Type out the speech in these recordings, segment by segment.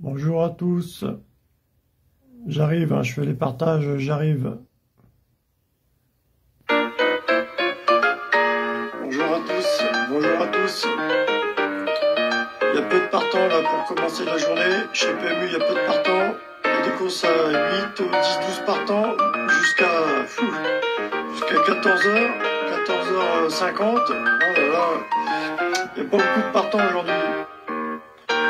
Bonjour à tous. J'arrive, hein, je fais les partages, j'arrive. Bonjour à tous, bonjour à tous. Il y a peu de partants là pour commencer la journée. Chez PMU, il y a peu de partants. Il y a des courses à 8, 10, 12 partants jusqu'à jusqu'à 14h, 14h50. Oh là là, il n'y a pas beaucoup de partants aujourd'hui.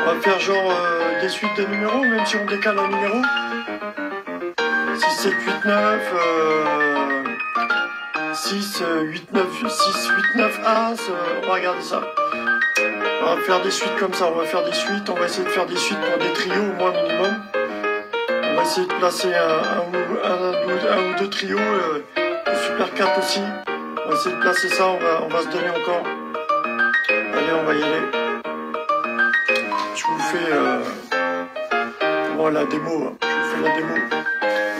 On va faire genre euh, des suites de numéros, même si on décale un numéro. 6, 7, 8, 9, euh, 6, 8, 9, 6, 8, 9 As, euh, on va regarder ça. On va faire des suites comme ça, on va faire des suites, on va essayer de faire des suites pour des trios au moins minimum. On va essayer de placer un, un, ou- un, un ou deux trios, euh, Super 4 aussi. On va essayer de placer ça, on va, on va se donner encore. Allez, on va y aller. Fais euh, la démo. hein. Je fais la démo.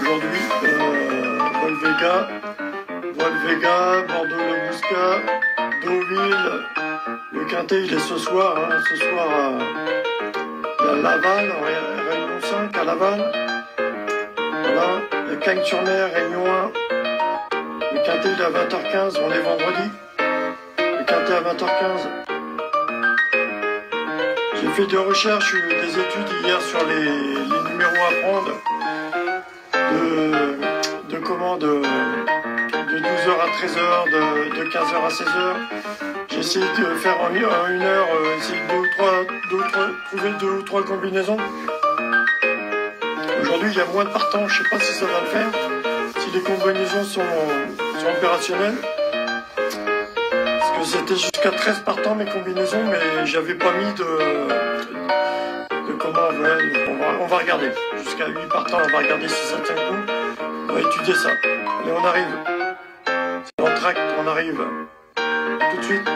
Aujourd'hui, euh, Volvega, Volvega, Bordeaux-le-Bouscat, Deauville. Le quintet, il est ce soir. hein. Ce soir, a Laval, Ré- Réunion 5 à Laval. Voilà. A Cagnes-sur-Mer, Réunion 1. Le quintet, il est à 20h15. On est vendredi. Le quintet à 20h15. J'ai fait des recherches, des études hier sur les, numéros à prendre de, de comment de, de 12h à 13h, de, de 15h à 16h. J'ai essayé de faire en une, heure, euh, essayer deux ou trois, deux ou trois- trouver deux ou trois combinaisons. Aujourd'hui, il y a moins de partants, je sais pas si ça va le faire, si les combinaisons sont opérationnelles. C'était jusqu'à 13 partants mes combinaisons, mais j'avais pas mis de, de comment, on, va, on va regarder. Jusqu'à 8 partants, on va regarder si ça tient le coup. On va étudier ça. Allez, on arrive. C'est en on arrive. Tout de suite.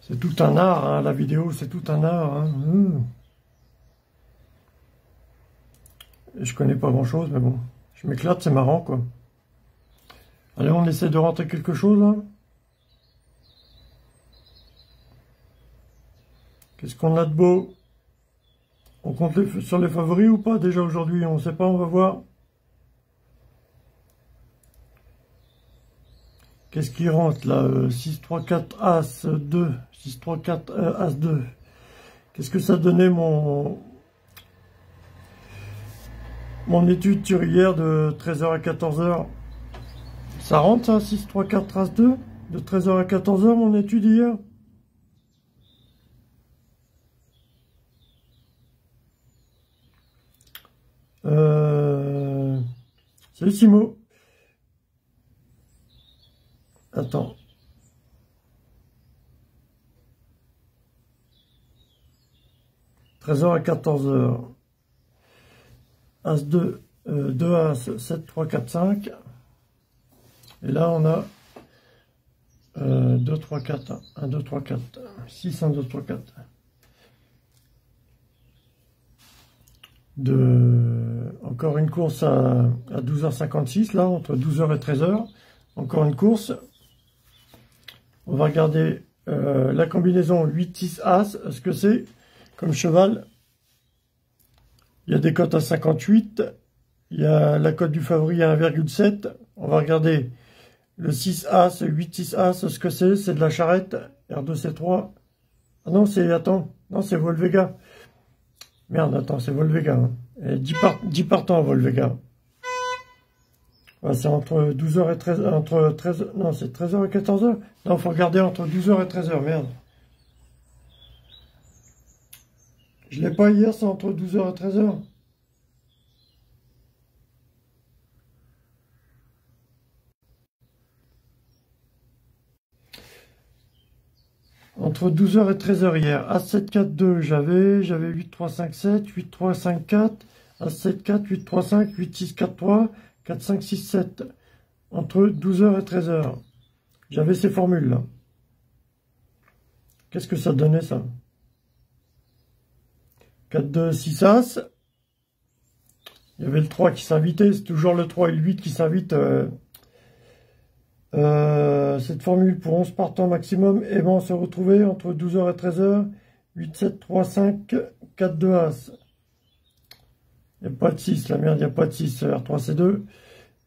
C'est tout un art, hein, la vidéo, c'est tout un art. Hein. Je connais pas grand-chose, mais bon, je m'éclate, c'est marrant, quoi. Allez, on essaie de rentrer quelque chose. Qu'est-ce qu'on a de beau? On compte sur les favoris ou pas déjà aujourd'hui? On ne sait pas, on va voir. Qu'est-ce qui rentre là 6, 3, 4, As, 2. 6, 3, 4, As, 2. Qu'est-ce que ça donnait mon, mon étude sur hier de 13h à 14h Ça rentre ça 6, 3, 4, As, 2 De 13h à 14h mon étude hier? Euh... Salut Simo. Attends. « 13h à 14h. As-2, 2 As, 7, 3, 4, 5. Et là, on a 2, 3, 4, 1, 2, 3, 4, 6, 1, 2, 3, 4. de encore une course à, 12h56, là, entre 12h et 13h. Encore une course. On va regarder euh, la combinaison 8-6 As, ce que c'est comme cheval. Il y a des cotes à 58. Il y a la cote du favori à 1,7. On va regarder le 6 As, 8-6 As, ce que c'est. C'est de la charrette. R2C3. Ah non, c'est, attends, non, c'est Volvega. Merde, attends, c'est Volvega. Hein. 10, par, 10 partants Volvega. c'est entre 12h et 13 entre 13 non, c'est 13h et 14h. Non, faut regarder entre 12h et 13h, merde. Je l'ai pas hier, c'est entre 12h et 13h. Entre 12h et 13h hier. A7, 4, 2, j'avais, j'avais 8, 3, 5, 7, 8, 3, 5, 4, A7, 4, 8, 3, 5, 8, 6, 4, 3, 4, 5, 6, 7. Entre 12h et 13h. J'avais ces formules-là. Qu'est-ce que ça donnait, ça? 4, 2, 6 As. Il y avait le 3 qui s'invitait. C'est toujours le 3 et le 8 qui s'invitent. Euh, euh, cette formule pour 11 partants maximum et bon, se retrouver entre 12h et 13h. 8, 7, 3, 5, 4, 2 As. Il n'y a pas de 6, la merde, il n'y a pas de 6. R3, C2.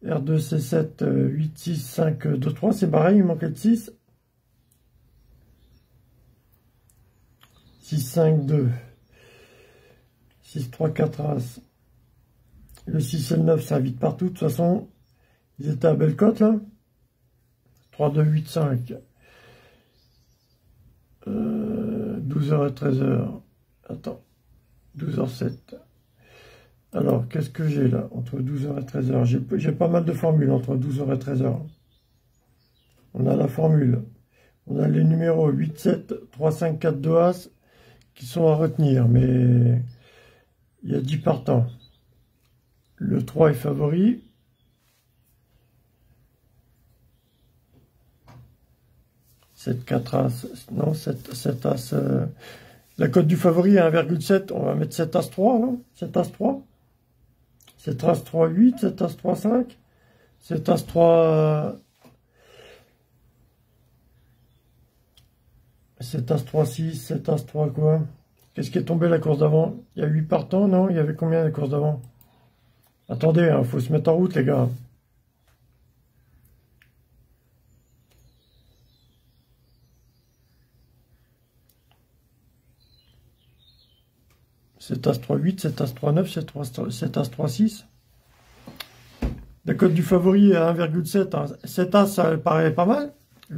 R2, C7, 8, 6, 5, 2, 3. C'est pareil, il manquait de 6. 6, 5, 2. 6, 3, 4 As. Le 6 et le 9 ça vite partout. De toute façon, ils étaient à belle cote, là. 3, 2, 8, 5. 12h et 13h. Attends. 12h07. Alors, qu'est-ce que j'ai là Entre 12h et 13h. J'ai pas mal de formules entre 12h et 13h. On a la formule. On a les numéros 8, 7, 3, 5, 4, 2 As qui sont à retenir. Mais il y a 10 partants. Le 3 est favori. 7, 4 As, non, 7, 7 As, euh, la cote du favori est 1,7, on va mettre 7 As 3, non? 7 As 3, 7 As 3, 8, 7 As 3, 5, 7 As 3, 7 As 3, 6, 7 As 3, quoi? Qu'est-ce qui est tombé la course d'avant? Il y a 8 partants, non? Il y avait combien la course d'avant? Attendez, il hein, faut se mettre en route, les gars. 7 As 3 8, 7 As 3 9, 7 As 3 6. La cote du favori est à 1,7. 7 As, ça paraît pas mal,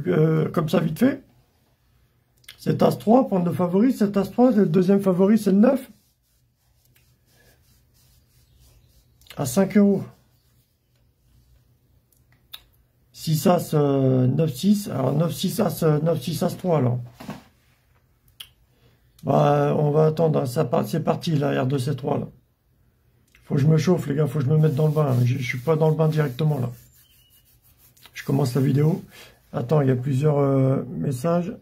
euh, comme ça vite fait. 7 As 3, prendre le favori. 7 As 3, le deuxième favori, c'est le 9. À 5 euros. 6 As, 9 6. Alors 9 6 As, 9 6 As 3 alors. Bah, on va attendre, ça c'est parti là, R2C3 là. Faut que je me chauffe, les gars. Faut que je me mette dans le bain. Je, je suis pas dans le bain directement, là. Je commence la vidéo. Attends, il y a plusieurs euh, messages.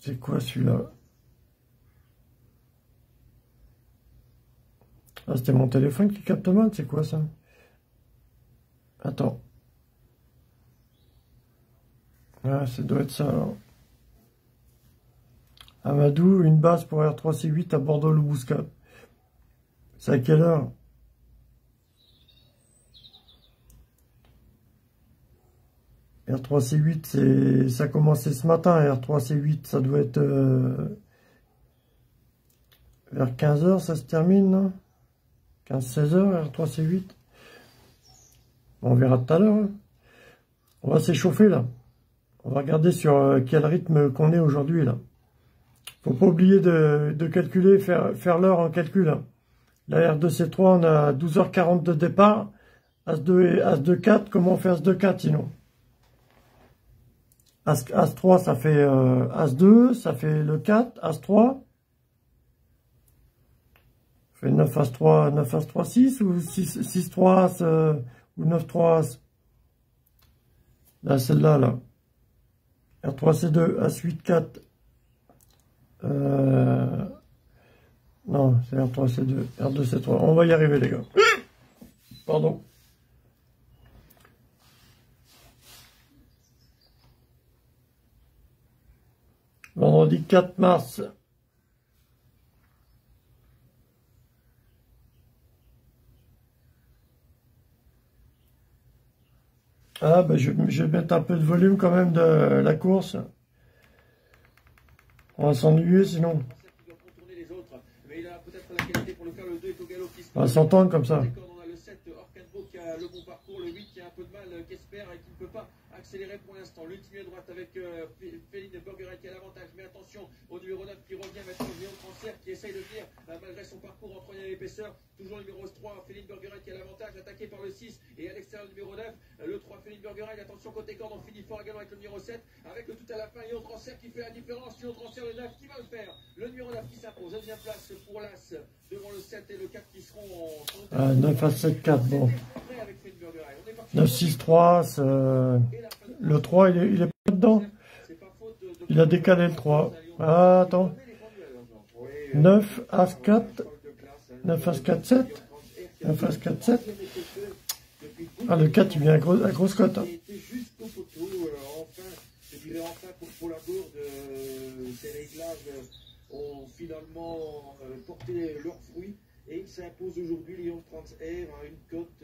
C'est quoi celui-là Ah, c'était mon téléphone qui capte mal, c'est quoi ça Attends. Ah, ça doit être ça alors. Amadou, une base pour R3C8 à Bordeaux-Loubouska. C'est à quelle heure R3C8, c'est ça a commencé ce matin. R3C8, ça doit être euh, vers 15h, ça se termine, non 15-16 heures, R3C8. On verra tout à l'heure. Hein. On va s'échauffer là. On va regarder sur euh, quel rythme qu'on est aujourd'hui là. Faut pas oublier de, calculer, faire, l'heure en calcul. Hein. La R2C3, on a 12h40 de départ. As2 et As2 4, comment on fait As2 4 sinon? As, As3, ça fait euh, As2, ça fait le 4, As3 fait 9 As 3, 9 As 3, 6 ou 6, 6 3 As euh, ou 9 3 As. Là, celle-là, là. R3 C2, As 8 4. Euh... Non, c'est R3 C2, R2 C3. On va y arriver, les gars. Pardon. Vendredi 4 mars Ah, ben je, je, vais mettre un peu de volume quand même de la course. On va s'ennuyer sinon. On va s'entendre comme ça. Le bon parcours, le 8 qui a un peu de mal, qui espère et qui ne peut pas accélérer pour l'instant. L'ultime droite avec euh, Féline Burgeret qui a l'avantage. Mais attention au numéro 9 qui revient maintenant, Léon Transfer qui essaye de venir euh, malgré son parcours en troisième épaisseur. Toujours le numéro 3, Féline Burgeret qui a l'avantage, attaqué par le 6 et à l'extérieur le numéro 9, euh, le 3, Féline Burgeret. Attention côté corde, on finit fort également avec le numéro 7, avec le tout à la fin, Léon Transfer qui fait la différence. Léon Transfer le 9 qui va le faire. Le numéro 9 qui s'impose. Deuxième place pour l'As devant le 7 et le 4 qui seront en. Ah, 9 à 7, 4, bon. 9, 6, 3, le 3, il est, il est pas dedans. Il a décalé le 3. Ah, attends. 9, As 4. 9, As 4, 7. 9, As 4, 7. Ah, le 4, il vient à, gros, à grosse cote. Hein. ont finalement euh, porté leurs fruits et il s'impose aujourd'hui Lyon 30 R à une cote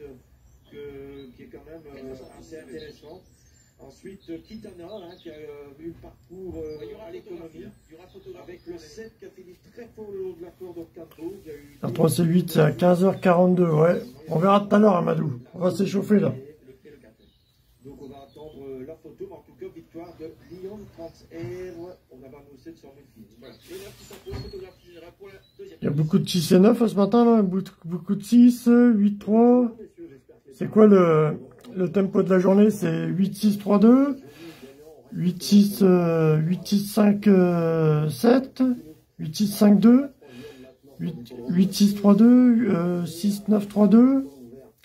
euh, qui est quand même euh, assez intéressante. Ensuite, Kitana, hein, qui a euh, eu le parcours euh, à l'économie, avec le 7 qui a fini très fort le long de la corde au capot. La 3 C8, c'est à 15h42, ouais. On verra tout à l'heure, Amadou. On va s'échauffer là. Donc on va attendre euh, la photo, mais en tout cas, victoire de Lyon 30R. On a annoncé de 100 000 filles. Il y a beaucoup de 6 et 9 ce matin, là. Beaucoup de 6, 8, 3. C'est quoi le, le tempo de la journée C'est 8-6-3-2, 8-6, 8-6-5, 7, 8-6-5-2, 8-6-3-2, 6-9-3-2,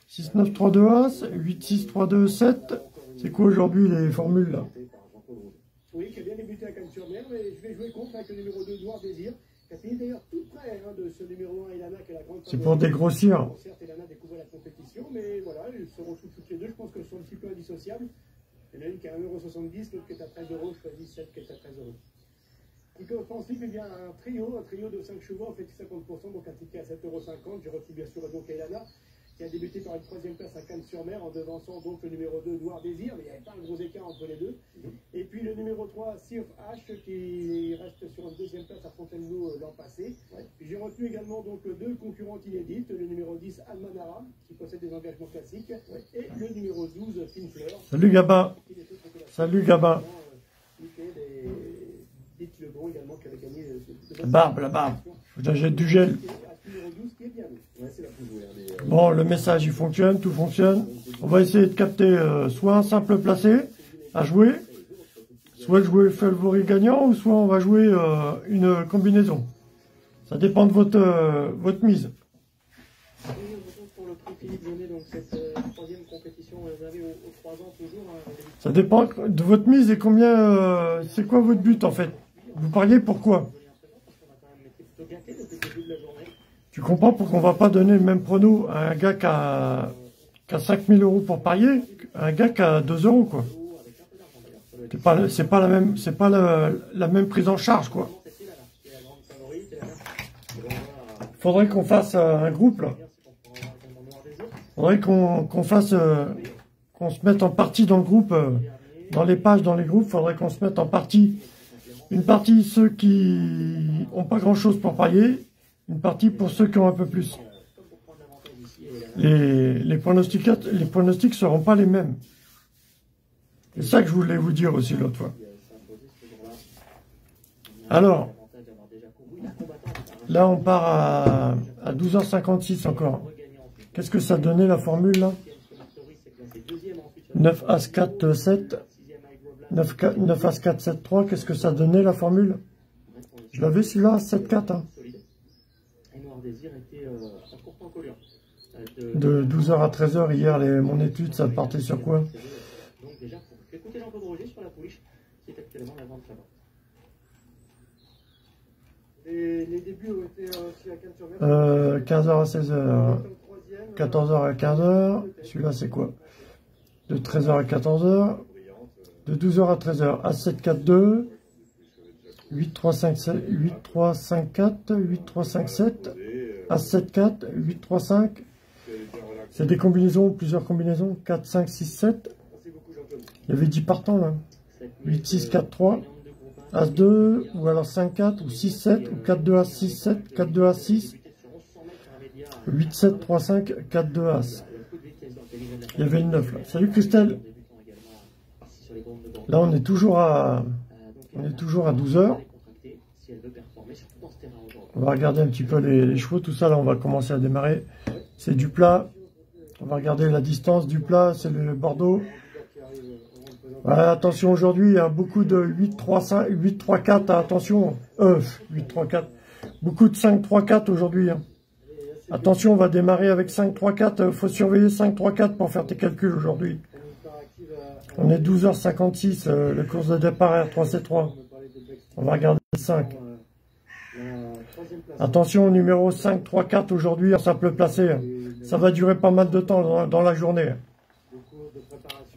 6-9-3-2 As, 8-6-3-2, 7. C'est quoi aujourd'hui les formules là? Oui, qui a bien débuté à Cannes-sur-Mer, mais je vais jouer contre avec le numéro 2, Noir Désir. D'ailleurs tout près hein, de ce numéro 1, Ilana, qui est la grande C'est pour dégrossir. Certes, Ilana découvre la compétition, mais voilà, ils seront toutes les deux. Je pense qu'elles sont un petit peu indissociables. Il y en a une qui est à 1,70€, l'autre qui est à 13€, je choisis celle qui est à 13€. Ticket offensif, il y a un trio, un trio de 5 chevaux, en fait 50%, donc un ticket à 7,50€. J'ai reçu bien sûr donc Ilana qui a débuté par une troisième place à Cannes-sur-Mer en devançant donc le numéro 2 Noir Désir, mais il n'y avait pas un gros écart entre les deux. Mhm. Et puis le numéro 3 Sea of H qui reste sur une deuxième place à Fontainebleau euh, l'an passé. J'ai retenu également donc deux concurrentes inédites, le numéro 10 Almanara qui possède des engagements classiques et le numéro 12 Finfleur. Salut Gabin. Salut Gabin. La barbe, la barbe. J'ai du gel. Bon, le message, il fonctionne, tout fonctionne. On va essayer de capter euh, soit un simple placé à jouer, soit jouer favori gagnant, ou soit on va jouer euh, une combinaison. Ça dépend de votre, euh, votre mise. Oui, on retrouve pour le prix Philippe Jaunet, donc cette troisième compétition réservée aux, aux 3 ans toujours. les- Ça dépend de votre mise et combien... c'est quoi votre but en fait? Vous pariez pourquoi Venir présent parce qu'on a quand même été plutôt gâtés depuis le début de la journée. Tu comprends pourquoi on va pas donner le même prono à un gars qui a, qui a 5000 euros pour parier qu'à un gars qui a 2 euros quoi. C'est pas, la même, prise en charge quoi. Faudrait qu'on fasse euh, un groupe là. Faudrait qu'on qu'on fasse, euh, qu'on se mette en partie dans le groupe, euh, dans les pages, dans les groupes. Faudrait qu'on se mette en partie. Une partie ceux qui ont pas grand chose pour parier, une partie pour ceux qui ont un peu plus. Les, les pronostics, les pronostics seront pas les mêmes. C'est ça que je voulais vous dire aussi l'autre fois. Alors, là on part à, à 12h56 encore. Qu'est-ce que ça donnait la formule là? Deuxième, Martori s'est classé deuxième ensuite. sur 9 As 4 7, Sixième avec Gobelin. 9, 4 9 As 4 7 3. Qu'est-ce que ça donnait la formule? Je l'avais celui-là, 7 4. Hein. Désir était euh, un court encolure. Euh, de, De 12h à 13h hier, les, mon étude, ça partait sur quoi? Donc déjà, pour écouter Jean-Claude Roger sur la pouliche, qui est actuellement la grande favorite. Les, les débuts ont été euh, aussi à Cannes-sur-Mer. euh, 15h à 16h. Comme troisième, 14h à 15h. Celui-là, c'est quoi? De 13h à 14h. De 12h à 13h. A7, 4, 2. 8, 3, 5, 7. 8, 3, 5, 4. 8, 3, 5, 7. A7, 4. 8, 3, 5. C'est des combinaisons, plusieurs combinaisons. 4, 5, 6, 7. Merci beaucoup Jean-Claude. Il y avait 10 partants là. 7 8, 6, 4, 3. As 2, ou alors 5, 4, ou 6, 7, ou 4, 2, As, 6, 7, 4, 2, As, 6, 8, 7, 3, 5, 4, 2, As. Il y avait une 9 là. Salut Christelle. Là, on est toujours à, on est toujours à 12 heures. On va regarder un petit peu les, chevaux, tout ça. Là, on va commencer à démarrer. C'est du plat. On va regarder la distance du plat. C'est le Bordeaux. Attention, aujourd'hui, il y a beaucoup de 8, 3, 5, 8, 3, 4. Attention. Euh, 8, 3, 4. Beaucoup de 5, 3, 4 aujourd'hui. hein. Attention, on va démarrer avec 5, 3, 4. Il faut surveiller 5, 3, 4 pour faire tes calculs aujourd'hui. On est 12h56. euh, le course de départ R3C3. On va regarder le 5. Attention au numéro 5, 3, 4 aujourd'hui en simple placé. Ça va durer pas mal de temps dans, la journée.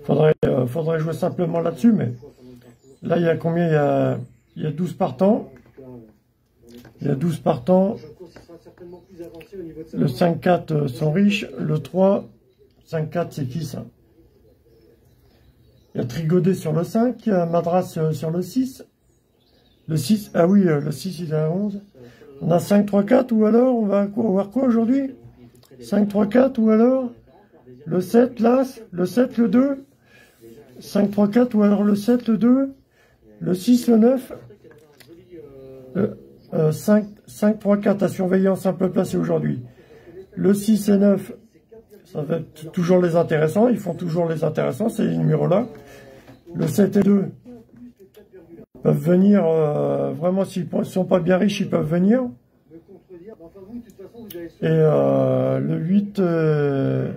Faudrait, euh, faudrait jouer simplement là-dessus, mais là, il y a combien? Il y a, il y a 12 partants. Il y a 12 partants. Le 5-4 euh, sont riches. Le 3, 5-4, c'est qui ça? Il y a Trigodet sur le 5. Il y a Madras euh, sur le 6. Le 6, ah oui, euh, le 6, il est à 11. On a 5, 3, 4, ou alors, on va voir quoi aujourd'hui? 5, 3, 4, ou alors? Le 7, l'As, le 7, le 2, 5, 3, 4, ou alors le 7, le 2, le 6, le 9, le, euh, 5, 5, 3, 4 à surveiller en simple placé aujourd'hui. Le 6 et 9, ça va être toujours les intéressants, ils font toujours les intéressants, ces numéros-là. Le 7 et 2 peuvent venir, euh, vraiment, s'ils ne sont pas bien riches, ils peuvent venir. Et euh, le 8, euh,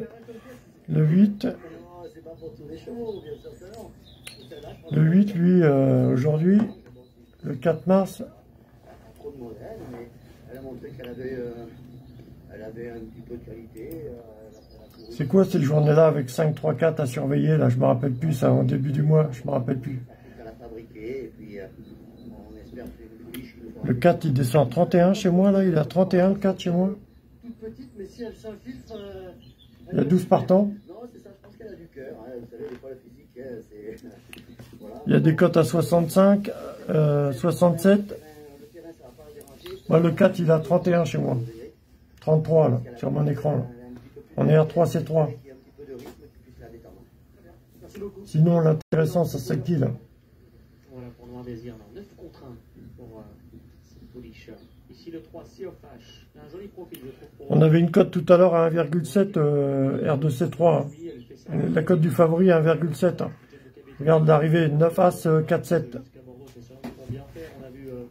le 8, Ah, c'est pas pour tous les chevaux, bien sûr que non. le 8, lui, euh, aujourd'hui, le 4 mars, elle a montré qu'elle avait, euh, elle avait un petit peu de qualité. C'est quoi cette journée-là avec 5, 3, 4 à surveiller Là, je me rappelle plus, ça, en début du mois, je me rappelle plus. a Le 4, il descend à 31 chez moi, là, il est à 31, le 4 chez moi? toute petite, mais si elle s'infiltre. euh, Il y a 12 partants? Non, c'est ça, je pense qu'elle a du cœur. Vous savez, des fois, la physique, c'est. voilà. Il y a des cotes à 65, euh, 67. Euh, le terrain, ça va pas déranger. Moi, le 4, il est à 31 chez moi. 33, là, sur mon écran, là. On est à 3, c'est 3. Qu'il y ait un petit peu de rythme, qui puisse la détendre. Merci beaucoup. Sinon, l'intéressant, ça serait qui, là Voilà pour Noir Désir. Non, 9 contre 1 pour cette pouliche. Ici le 3, Sea of Ash. Un joli profil, je trouve. Pour On avait une cote tout à l'heure à 1,7 euh, R2C3. hein. lui, elle fait ça. La cote du favori à 1,7. hein. Regarde l'arrivée, 9 As, euh, 4-7. Jusqu'à Bordeaux, c'est sûrement pour bien faire. On a vu euh,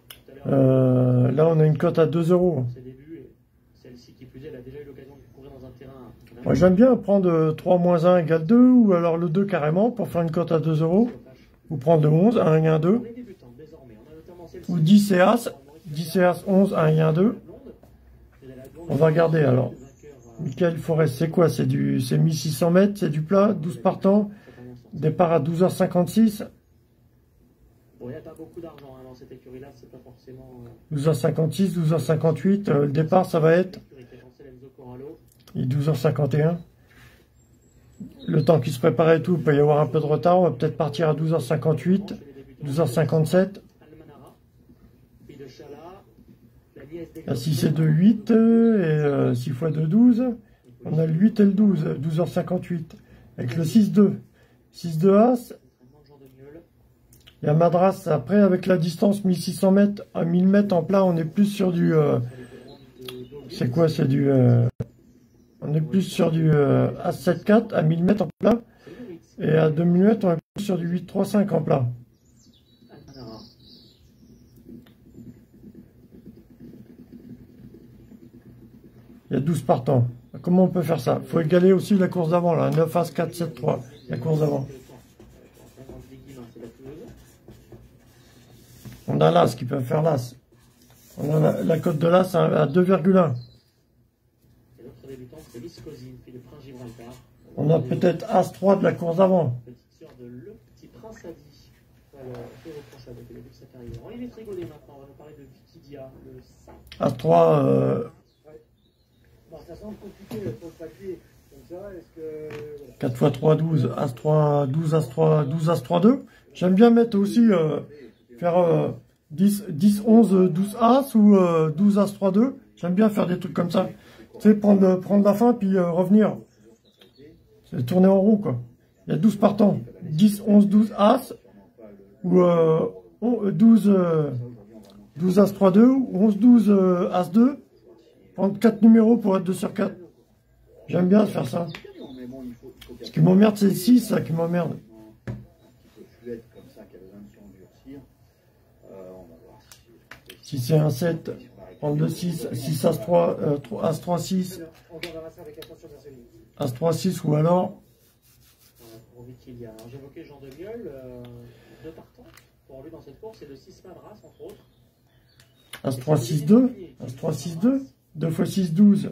Euh, là, on a une cote à 2 euros. ses débuts. Et celle-ci qui plus est, elle a déjà eu l'occasion de courir terrain. on a J'aime bien prendre euh, 3 moins 1 égale 2, ou alors le 2 carrément, pour faire une cote à 2 euros. Ou prendre le 11, 1 et 1, 2. On est débutant désormais. On a notamment celle-ci. Ou 10 et As. 10 et As, 11, 1 et 1, 2. On va regarder, alors. Michael Forest, c'est quoi? C'est du, c'est 1600 mètres, c'est du plat, 12 partants, départ à 12h56, Bon, il n'y a pas beaucoup d'argent dans cette écurie-là, c'est pas forcément. euh, 12h56, 12h58, euh, le départ ça va être il est 12h51. Le temps qui se prépare et tout, il peut y avoir un peu de retard, on va peut-être partir à 12h58, 12h57. Almanara, Pays de Chala, la liesse des Là, 6 et 2, 8, euh, et euh, 6 fois 2, 12. On a le 8 et le 12, 12h58. Avec le 6-2. 6-2 As. Il y a Madras, après avec la distance 1600 mètres à 1000 mètres en plat, on est plus sur du... euh, c'est quoi C'est du... euh, on est plus sur du euh, As7-4 à 1000 mètres en plat. Et à 2000 mètres, on est plus sur du 8-3-5 en plat. Il y a 12 partants. Comment on peut faire ça? Il faut égaler aussi la course d'avant, là. 9 As 4, 7, 3. La course d'avant. On a l'As qui peut faire l'As. La, la cote de l'As à 2,1. Et l'autre débutante, c'est Viscosine, fille de Prince Gibraltar. On a peut-être As-3 de la course d'avant. Petite sœur de Le Petit Prince Adi. Voilà, que reproche avec le début de sa carrière. Olivier Trigaudet maintenant, on va nous parler de Vikidia, le 5. As-3, euh, Bon, ça semble compliqué pour le papier. Comme ça, est-ce que. Voilà. 4 x 3, 12, As-3, 12, As-3, 12, As-3, 2. J'aime bien mettre aussi, euh, faire euh, 10, 10, 11, euh, 12 As ou euh, 12 As-3, 2. J'aime bien faire des trucs comme ça. Tu sais, prendre, euh, prendre la fin puis euh, revenir. C'est tourner en rond, quoi. Il y a 12 partants. 10, 11, 12 As ou euh, on- euh, 12, euh, 12 As-3, 2 ou 11, 12 euh, As-2. Prendre 4 numéros pour être 2 sur 4. J'aime bien faire ça. Ce qui m'emmerde, c'est le 6, ça qui m'emmerde. Euh. Si c'est un 7, prendre le 6, 6 As 3, euh, 3 As 3, 6, On verra ça avec attention dans ce livre. As 3, 6 ou alors j'évoquais Jean de Nieul, euh, deux partants pour lui dans cette course, c'est le 6 Madras, entre autres. As 3, 6, 2, As 3, 6, 2, 2 x 6, 12,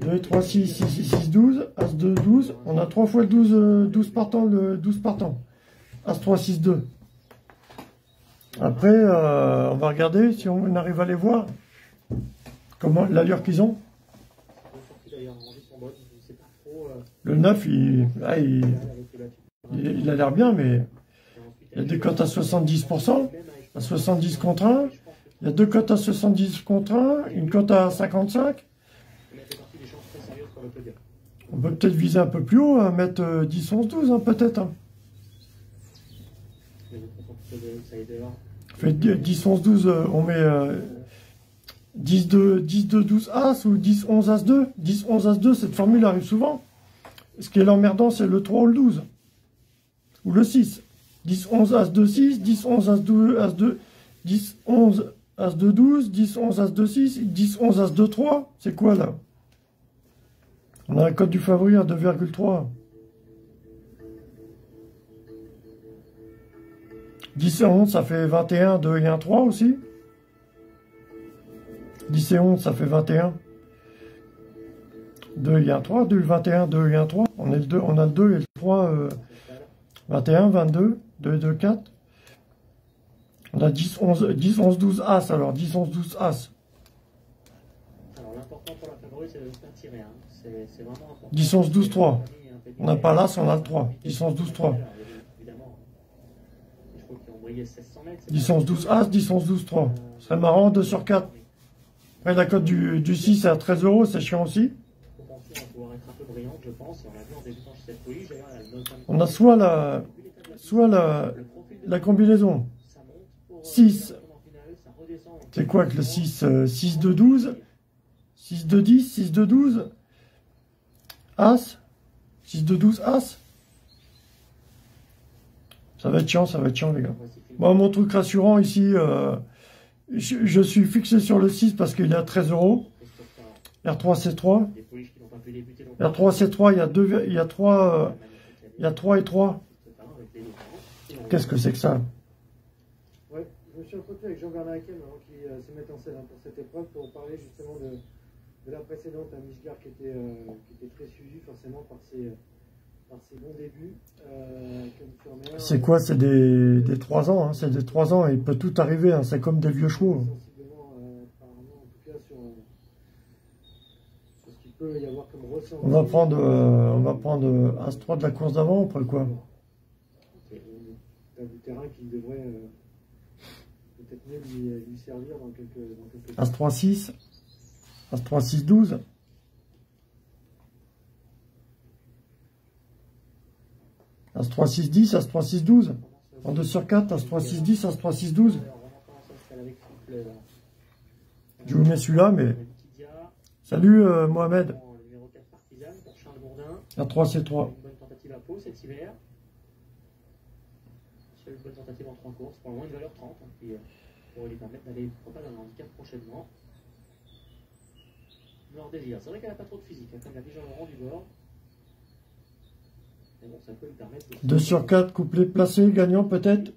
2, 3, 6, 6, 6, 6, 12, As 2, 12. On a 3 fois le 12, euh, 12 partants, le 12 partants. As 3, 6, 2. Après, euh, on va regarder si on arrive à les voir. Comment l'allure qu'ils ont. Le 9, il, ah, il, il- il a l'air bien, mais il y a des cotes à 70%. même avec- à 70 contre 1. Il y a deux cotes à 70 contre 1, une cote à 55. Il a fait partie des chances très sérieuses pour le podium. On peut peut-être viser un peu plus haut, hein, mettre euh, 10, 11, 12, hein, peut-être. hein. Fait 10, 11, 12, euh, on met euh, 10, 2, 10, 2, 12 As ou 10, 11, As 2. 10, 11, As 2, cette formule arrive souvent. Ce qui est l'emmerdant, c'est le 3 ou le 12. Ou le 6. 10, 11, As 2, 6. 10, 11, As 2, As 2. 10, 11, As 2, 12. 10, 11, As 2, 6. 10, 11, As 2, 3. C'est quoi là? On a un code du favori à 2,3. 10 et 11, ça fait 21, 2 et 1, 3 aussi. 10 et 11, ça fait 21. 2 et 1, 3. 2, 21, 2 et 1, 3. On, est le 2, on a le 2 et le 3. euh, 21, 22, 2 et 2, 4. On a 10, 11, 10, 11, 12 As alors. 10, 11, 12 As. Alors l'important pour la c'est de ne pas tirer. Hein. C'est vraiment important. 10, 11, 12, 3. On n'a pas l'As, on a le 3. 10, 11, 12, 3. Alors, Évidemment, les chevaux qui ont brillé 1600 mètres. c'est 10, pas- 11, 12 As, 10, 11, 12, 3. Ce serait marrant, 2 sur 4. Après, la cote du, du 6 est à 13 euros, c'est chiant aussi. On a soit la, soit la, combinaison. ça monte pour, euh, 6. en finale, ça redescend. C'est quoi que le 6 euh, 6 de 12 6 de 10 6 de 12 As? 6 de 12 As? Ça va être chiant, ça va être chiant les gars. Moi mon truc rassurant ici, euh, je, suis fixé sur le 6 parce qu'il est à 13 euros. Christopher. R3, C3. Des polices qui n'ont pas pu débuter donc. R3, C3, il y a deux, il y a trois, euh, il y a 3 et 3. avec les défenses. Qu'est-ce que c'est que ça? Ouais, je me suis entretenu avec Jean-Bernard Hakem qu'il euh, se mette en scène hein, pour cette épreuve pour parler justement de, la précédente, à qui était, euh, qui était très suivi forcément par ses, C'est quoi? C'est des, des 3 ans, hein, c'est des 3 ans, il peut tout arriver, hein, c'est comme des vieux chevaux. Sensiblement, euh, euh. On va prendre, euh, on va prendre euh, As-3 de la course d'avant, après quoi? Du terrain qui devrait euh, peut-être mieux lui, lui servir dans quelques, dans quelques As-3, 6. As-3, 6, 12. As-3, 6, 10, As-3, 6, 12. En 2 sur 4, As-3, 6, 10, As-3, 6, 12. Alors, on va commencer à s'installer avec Fleur. Je vous mets celui-là, mais... Salut euh, Mohamed. Le numéro 4 Partizan pour Charles Bourdin. A3, C3. Une bonne tentative en 3 courses. Pour le moment, une valeur 30 hein, qui lui permettre d'aller pourquoi pas dans handicap prochainement. Nord Désir. C'est vrai qu'elle n'a pas trop de physique, hein, comme l'a dit Jean-Laurent du bord. Mais bon, ça peut lui permettre. de- 2 sur 4, couplet placé, gagnant peut-être.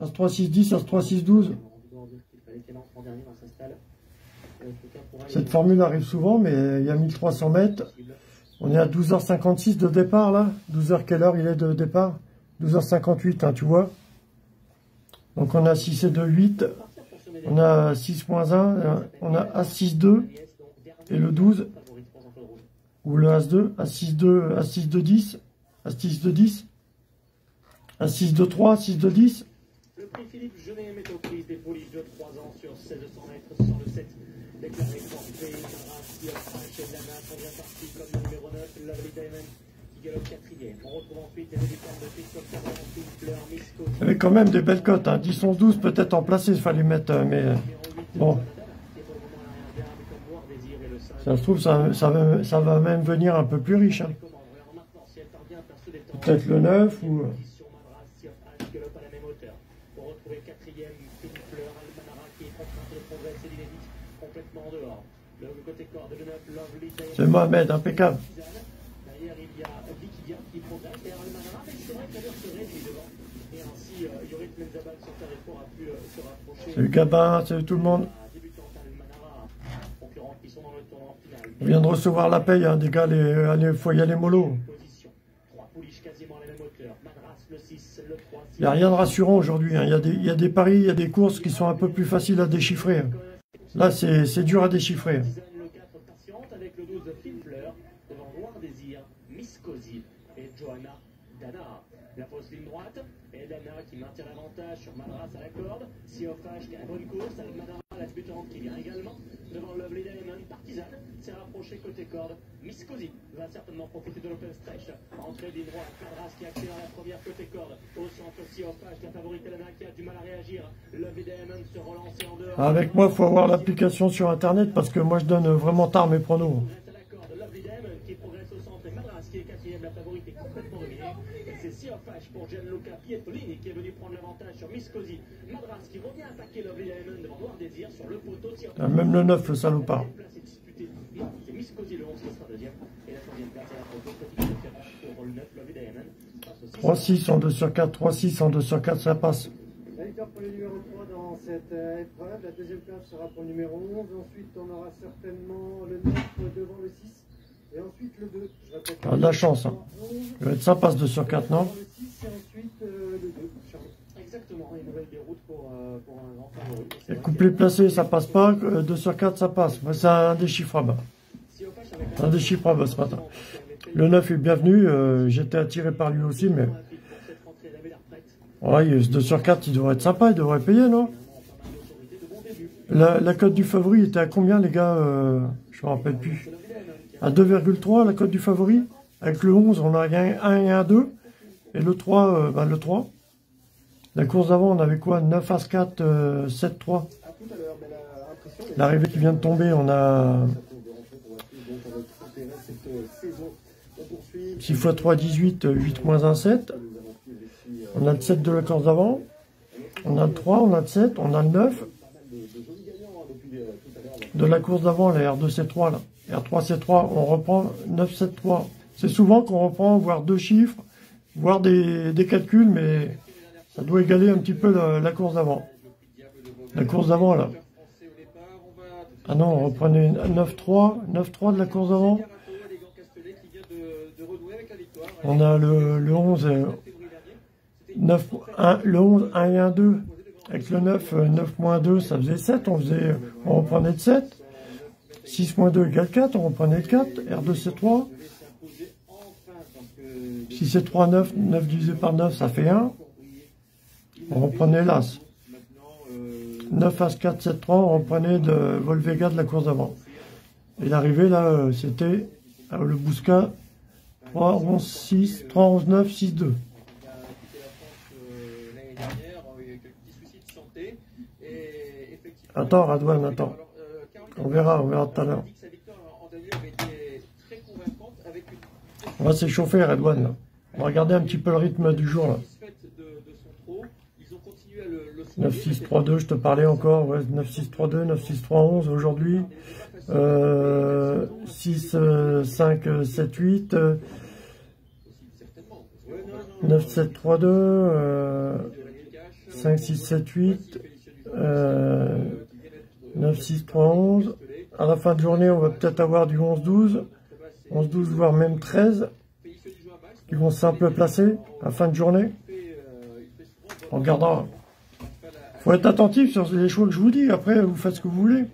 As-3, 6, 10, As-3, 6, 12. Jean-Laurent du bord dire qu'il fallait qu'elle entre en dernier dans sa stalle. Euh, en tout cas, pour elle, Cette formule arrive souvent, mais il y a 1300 mètres. On est à 12h56 de départ, là. 12h, quelle heure il est de départ? 12h58, hein, tu vois. Donc on a 6 et 2, 8. Partir pour se mettre On a 6 moins 1. euh, On a As6, 2. Et le 12. Favori de trois emplois de rouge. Ou le As2. As6, 2, As6, 2, 10. As6, 2, 10. As6, 2, 3. 6, 2, 10. Le prix Philippe Genet met aux prises des polices de 3 ans sur 1600 mètres sur le 7. Déclaré forfait, Raci, H et Lana sont bien partis comme le numéro 9, Lovely Diamond qui galope quatrième. On retrouve ensuite les débutants de Christophe Caron, Fleur, Misco, Il y avait quand même des belles cotes. Hein. 10, 11, 12 peut-être en placé, il fallait mettre. euh, mais euh, numéro 8, Bon. Canada, qui est pour le moment à l'arrière-garde comme Noir Désir et le 5. ça se trouve, ça, ça, va, ça va même venir un peu plus riche. hein. Comment, alors maintenant, si elle parvient à faire ce détendre, Peut-être le 9 ou... euh, Position Madras, Sir H galope à la même hauteur. Pour retrouver quatrième, Philippe Fleur, Almanara qui est contraint de progresser l'inédit complètement en dehors. Le côté corde, le 9, Lovely Diamond. C'est Mohamed, impeccable. C'est euh, euh, Gabin, salut tout le monde. On vient de recevoir la paye, hein, des gars, les, allez, faut y aller mollo. Il n'y a rien de rassurant aujourd'hui. hein. Il y, a des- il y a des paris, il y a des courses qui sont un peu plus faciles à déchiffrer. hein. Là, c'est dur à déchiffrer. hein. Tisane, le 4 patiente avec le 12 de Fine Fleur devant Noir Désir, Miss Cozy et Johanna Dana. La fausse ligne droite et Dana qui maintient l'avantage sur Madras à la corde. Siophage qui a la bonne course avec Madara la débutante qui vient également devant Lovely Diamond. Partisane s'est rapproché côté corde. Miss Cozy va certainement profiter de l'open stretch. Entrée ligne droite, Madras qui accélère la première côté corde. Au centre Siophage, la favorite Dana qui a du mal à réagir. Lovely Diamond se relancer en dehors. Avec moi, il faut avoir l'application sur Internet parce que moi, je donne vraiment tard mes pronos. Pour Gianluca Pietrolini qui est venu prendre l'avantage sur Miss Cozy. Madras qui revient attaquer Lovely Diamond devant Noir Désir sur le poteau. Ah, Même le 9, le salopard. La place est disputée. C'est Miss Cozy le 11 qui sera deuxième. Et la troisième place est la poteau. Petit Siofash pour le 9, Lovely Diamond. Passe au 3-6 six. en 2 sur 4, 3-6 en 2 sur 4, ça passe. La victoire pour le numéro 3 dans cette euh, épreuve. La deuxième place sera pour le numéro 11. Ensuite, on aura certainement le 9 devant le 6. Et ensuite le 2. Je répète. Ah, de la chance, hein. 11, Ça ce 2 sur 4, non le 6 et ensuite euh, le 2. Charles. Exactement, une nouvelle déroute pour, euh, pour un grand favori. Et placé, ça passe pas. 2 sur 4, ça passe. Mais C'est indéchiffrable. Avec C'est indéchiffrable ce matin. Le 9 est bienvenu. euh, J'étais attiré par lui aussi, mais... Ouais, ce 2 sur 4, il devrait être sympa. Il devrait payer, non? La, cote du favori était à combien, les gars euh, Je me rappelle plus. À 2,3 la cote du favori? Avec le 11, on a un 1 et un 2. Et le 3, euh, bah, le 3. La course d'avant, on avait quoi? 9 As 4, euh, 7 3. À tout à l'heure, mais la impression est L'arrivée qui vient de tomber, on a ça tombe de rentrer pour la suite. Donc avec intérêt cette euh, saison. On poursuit. 6 x 3, 18, euh, 8 moins 1, 7. Nous avons suivi ici, euh, On a le 7 de la course d'avant. On a le 3, on a le 7, on a le 9. pas mal de, euh, la course d'avant, la R2C3, là. R3C3, on reprend 973. C'est souvent qu'on reprend, voir deux chiffres, voir des, des, calculs, mais ça doit égaler un petit peu la, la course d'avant. La course d'avant, là. Ah non, on reprenait 9-3, 9-3 de la course d'avant. On a le, le 11, 9, 1, le 11, 1 et 1, 2. Avec le 9, 9 moins 2, ça faisait 7. On, reprenait de 7. 6 moins 2 égale 4. On reprenait de 4. R2, c'est 3. Si c'est 3, 9, 9 divisé par 9, ça fait 1. On reprenait l'As. 9, As, 4, 7, 3. On reprenait de Volvega de la course d'avant. Et l'arrivée, là, c'était le Bousca 3, 11, 6, 3, 11, 9, 6, 2. Attends, Radouane, attends. On verra, on verra tout à l'heure. On va s'échauffer, Redouane. On va regarder un petit peu le rythme du jour, là. 9-6-3-2, je te parlais encore, ouais, 9-6-3-2, 9-6-3-11 aujourd'hui. Euh, 6, 5, 7, 8. 9, 7, 3, 2. Euh, 5, 6, 7, 8. Euh, 9, 6, 3, 11. À la fin de journée, on va peut-être avoir du 11, 12. 11, 12, voire même 13. Qui vont simple placer à la fin de journée. On regardera. faut être attentif sur les choix que je vous dis. Après, vous faites ce que vous voulez.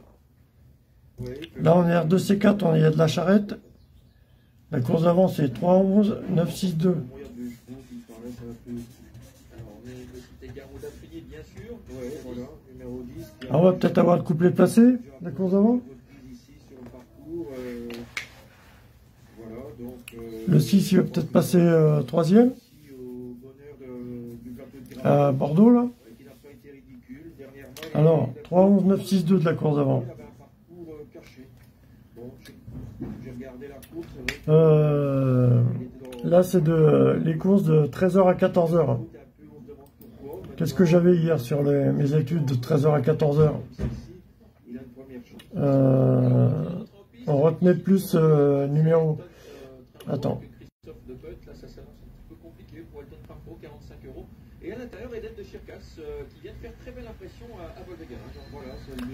Là, on est R2C4, on y a de la charrette. La course d'avant, c'est 3, 11, 9, 6, 2. Ah, on va peut-être avoir le couplet placé, la course d'avant. Le 6, il va peut-être passer euh, troisième. À Bordeaux, là. Alors, 3, 11, 9, 6, 2 de la course d'avant. Euh, là, c'est de les courses de 13h à 14h. Qu'est-ce que j'avais hier sur mes études de 13h à 14h euh, On retenait plus euh, numéro... Attends.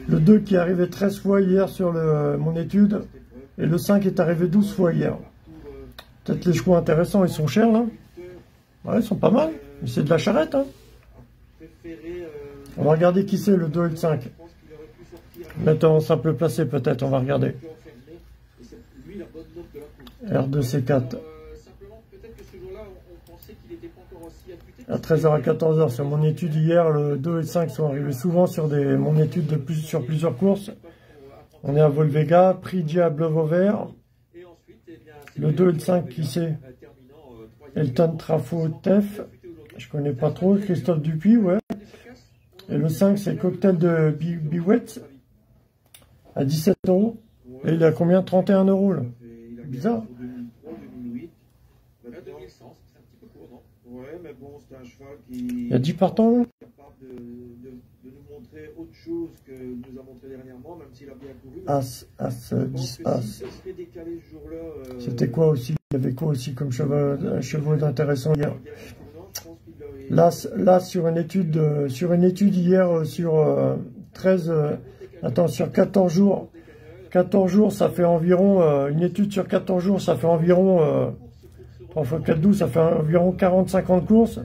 Le 2 qui est arrivé 13 fois hier sur le, mon étude. Et le 5 est arrivé 12 fois hier. Peut-être les chevaux intéressants, ils sont chers là. Ouais, ils sont pas mal. Mais c'est de la charrette. Hein. On va regarder qui c'est le 2 et le 5. Maintenant, simple placé peut-être, on va regarder. R2C4. À 13h à 14h, sur mon étude hier, le 2 et le 5 sont arrivés souvent sur des, mon étude de plus, sur plusieurs courses. On est à Volvega, Prix Diable Vauvert. Le 2 et le 5, qui c'est Elton Trafo Tef. Je connais pas trop. Christophe Dupuis, ouais. Et le 5, c'est Cocktail de Biwet à 17 euros. Et il a combien? 31 euros, là. Bizarre. Il y a 10 partants, là autre chose que nous a montré dernièrement, même s'il a bien couru. As, As, 10 As. Euh, C'était quoi aussi? Il y avait quoi aussi comme cheval, chevaux intéressant hier là, là, sur une étude, sur une étude hier, euh, sur 13, euh, attends, sur 14 jours, 14 jours, ça fait environ, une étude sur 14 jours, ça fait environ, 3 x 4, 12, ça fait environ 40-50 courses.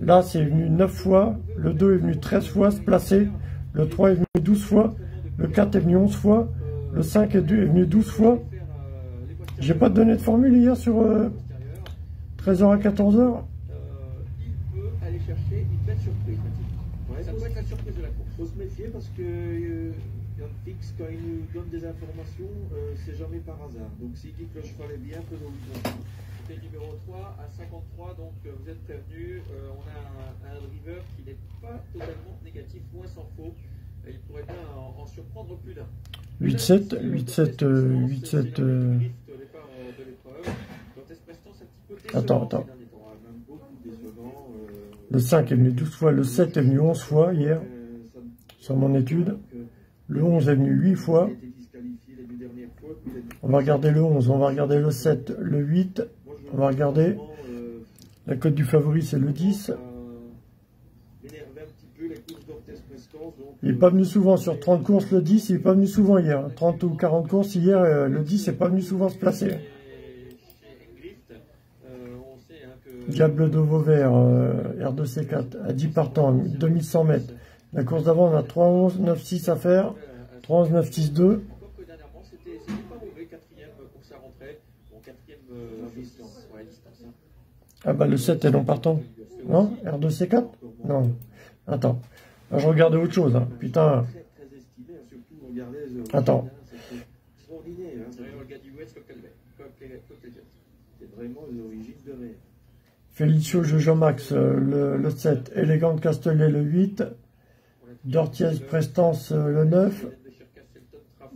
Là, c'est venu 9 fois. Le 2 est venu 13 fois se placer. Le 3 est venu 12 fois. Le 4 est venu 11 fois. Le 5 est venu 12 fois. J'ai pas donné de formule hier sur 13h euh, à 14h. il peut aller chercher une belle surprise. ça peut être la surprise de la course. Il faut se méfier parce que euh, Fix, quand il nous donne des informations, euh, c'est jamais par hasard. Donc s'il dit que le cheval est bien, faisons-lui numéro 3 à 53, donc euh, vous êtes prévenu. Euh, on a un, driver qui n'est pas totalement négatif, loin s'en faut. Il pourrait bien en, surprendre plus d'un. 8-7, 8-7, 8-7. Attends, attends. Le 5 est venu 12 fois, le 7 est venu 11 fois hier, sur mon étude. Le 11 est venu 8 fois. On va regarder le 11, on va regarder le 7, le 8. Moi, je On va regarder. La cote du favori, c'est le 10. ça m'énervait un petit peu les courses d'Orthez Prestance. donc, Il n'est pas venu souvent sur 30 courses, le 10, il n'est pas venu souvent hier. 30 ou 40 courses hier, euh, le 10 n'est pas venu souvent se placer. Diable de Vauvert, euh, R2C4, à 10 partants, 2100 mètres. La course d'avant, on a 3-11, 9-6 à faire. 3-11, 9-6, 2. Encore que dernièrement, c'était c'était pas mauvais, quatrième pour sa rentrée. Bon, quatrième euh, distance. Ouais, distance. hein. Ah bah le 7 est non partant. Non R2C4 Non. Attends. Je regardais autre chose. hein. Putain. Attends. Felicio Jojo-Max, euh, le, le 7. Élégante Castellet, le 8. Dortiez Prestance, euh, le 9.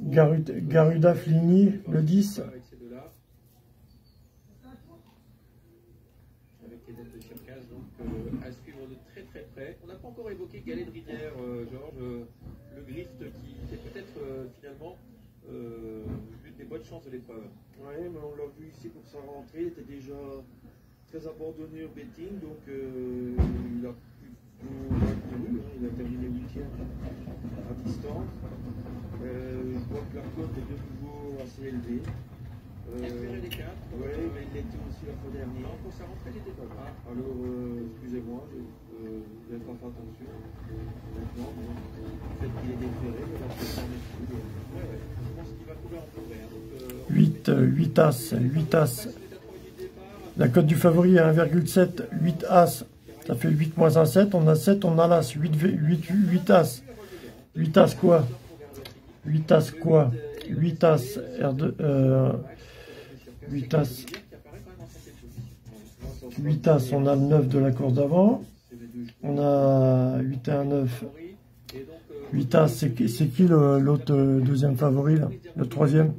Garuda, Garuda Fligny, le 10. Avec ces deux-là. Avec les dates de Cherkas, donc euh, à suivre de très très près. On n'a pas encore évoqué Galet de Georges, le Grift qui est peut-être finalement l'une des bonnes chances de l'épreuve. Oui, mais on l'a vu ici pour sa rentrée, il était déjà très abandonné au betting, donc euh, il a il a terminé 8 à distance. Euh, je vois que la cote est de nouveau assez élevée. Euh, oui, mais il l'était aussi la fois dernière. Non, pour sa rentrée, il était pas mal. Alors, euh, excusez-moi, je euh, n'avais pas fait attention. Maintenant, bon, peut-être qu'il est déféré. Ouais, ouais, je pense qu'il va courir en progrès. Donc, euh, 8, 8 As, 8 As. La cote du favori est 1,7, 8 As. Ça fait 8 moins 1, 7. On a 7, on a l'As. 8, 8, 8 As. 8 As quoi? 8 As quoi? 8 As R2, euh, 8 As. 8 As, on a le 9 de la course d'avant. On a 8 et 1, 9. 8 As, c'est qui, l'autre euh, deuxième favori là? Le troisième?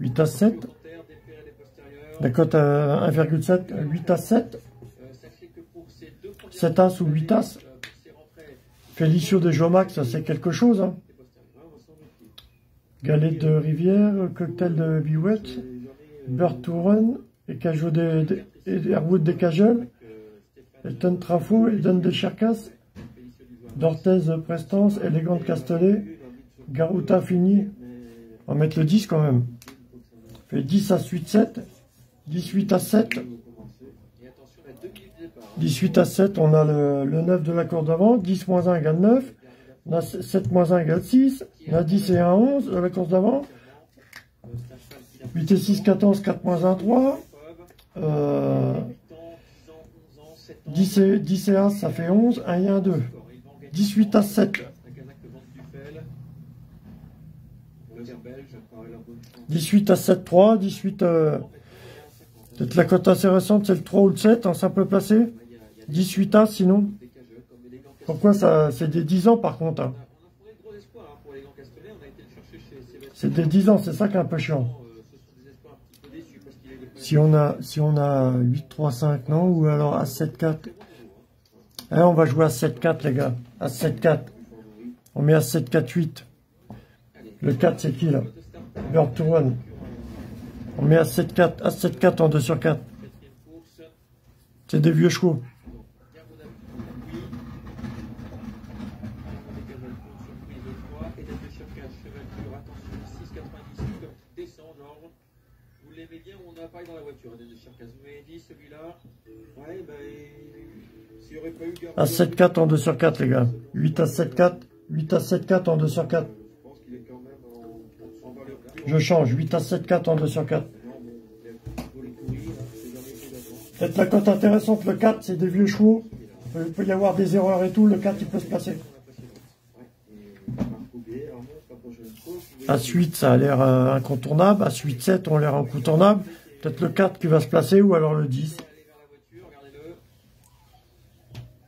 8 As 7 La cote à 1,7 8 As 7 7 As ou 8 As Félicio de Jomax, ça c'est quelque chose. Hein. Galette de Rivière, cocktail de Biouette, Beurre Touron, et Cajot de, de, et Airwood des Cajoles, Elton Trafo, Eden de Cherkas, Dortez Prestance, Élégante Castellet, Garuta Fini. On va mettre le 10 quand même. Fait 10 à 8, 7. 18 à 7. 18 à 7, on a le, le 9 de la corde d'avant. 10 moins 1 égale 9. On a 7 moins 1 égale 6. On a 10 et 1, 11 de la course d'avant. 8 et 6, 14, 4 moins 1, 3. Euh, 10 et, 10 et 1, ça fait 11. 1 et 1, 2. 18 à 7. 18 à 7, 3. 18, euh, peut-être la cote assez récente, c'est le 3 ou le 7 en simple placé. 18 A sinon. Pourquoi ça C'est des 10 ans par contre. hein. C'est des 10 ans, c'est ça qui est un peu chiant. Si on a si on a 8 3 5 non ou alors à 7 4. Allez, on va jouer à 7 4 les gars. À 7 4. On met à 7 4 8. Le 4 c'est qui là? Bird to. On met à 7 4 à 7 4 en 2 sur 4. C'est des vieux chevaux. Vous l'aimez bien, on a parlé dans la voiture, dit celui-là. Ouais, ben. S'il n'y aurait pas eu À 7 4 en 2 sur 4 les gars. 8 à 7 4. 8 à 7 4 en 2 sur 4. Je pense qu'il est quand même en, en valeur pure. Je change. 8 à 7 4 en 2 sur 4. Pour les courir, hein. Peut-être la cote intéressante, le 4, c'est des vieux chevaux. Il peut y avoir des erreurs et tout. Le 4, il peut se placer. À 8, ça a l'air euh, incontournable. À 8 7, on a l'air incontournable. Peut-être le 4 qui va se placer ou alors le 10.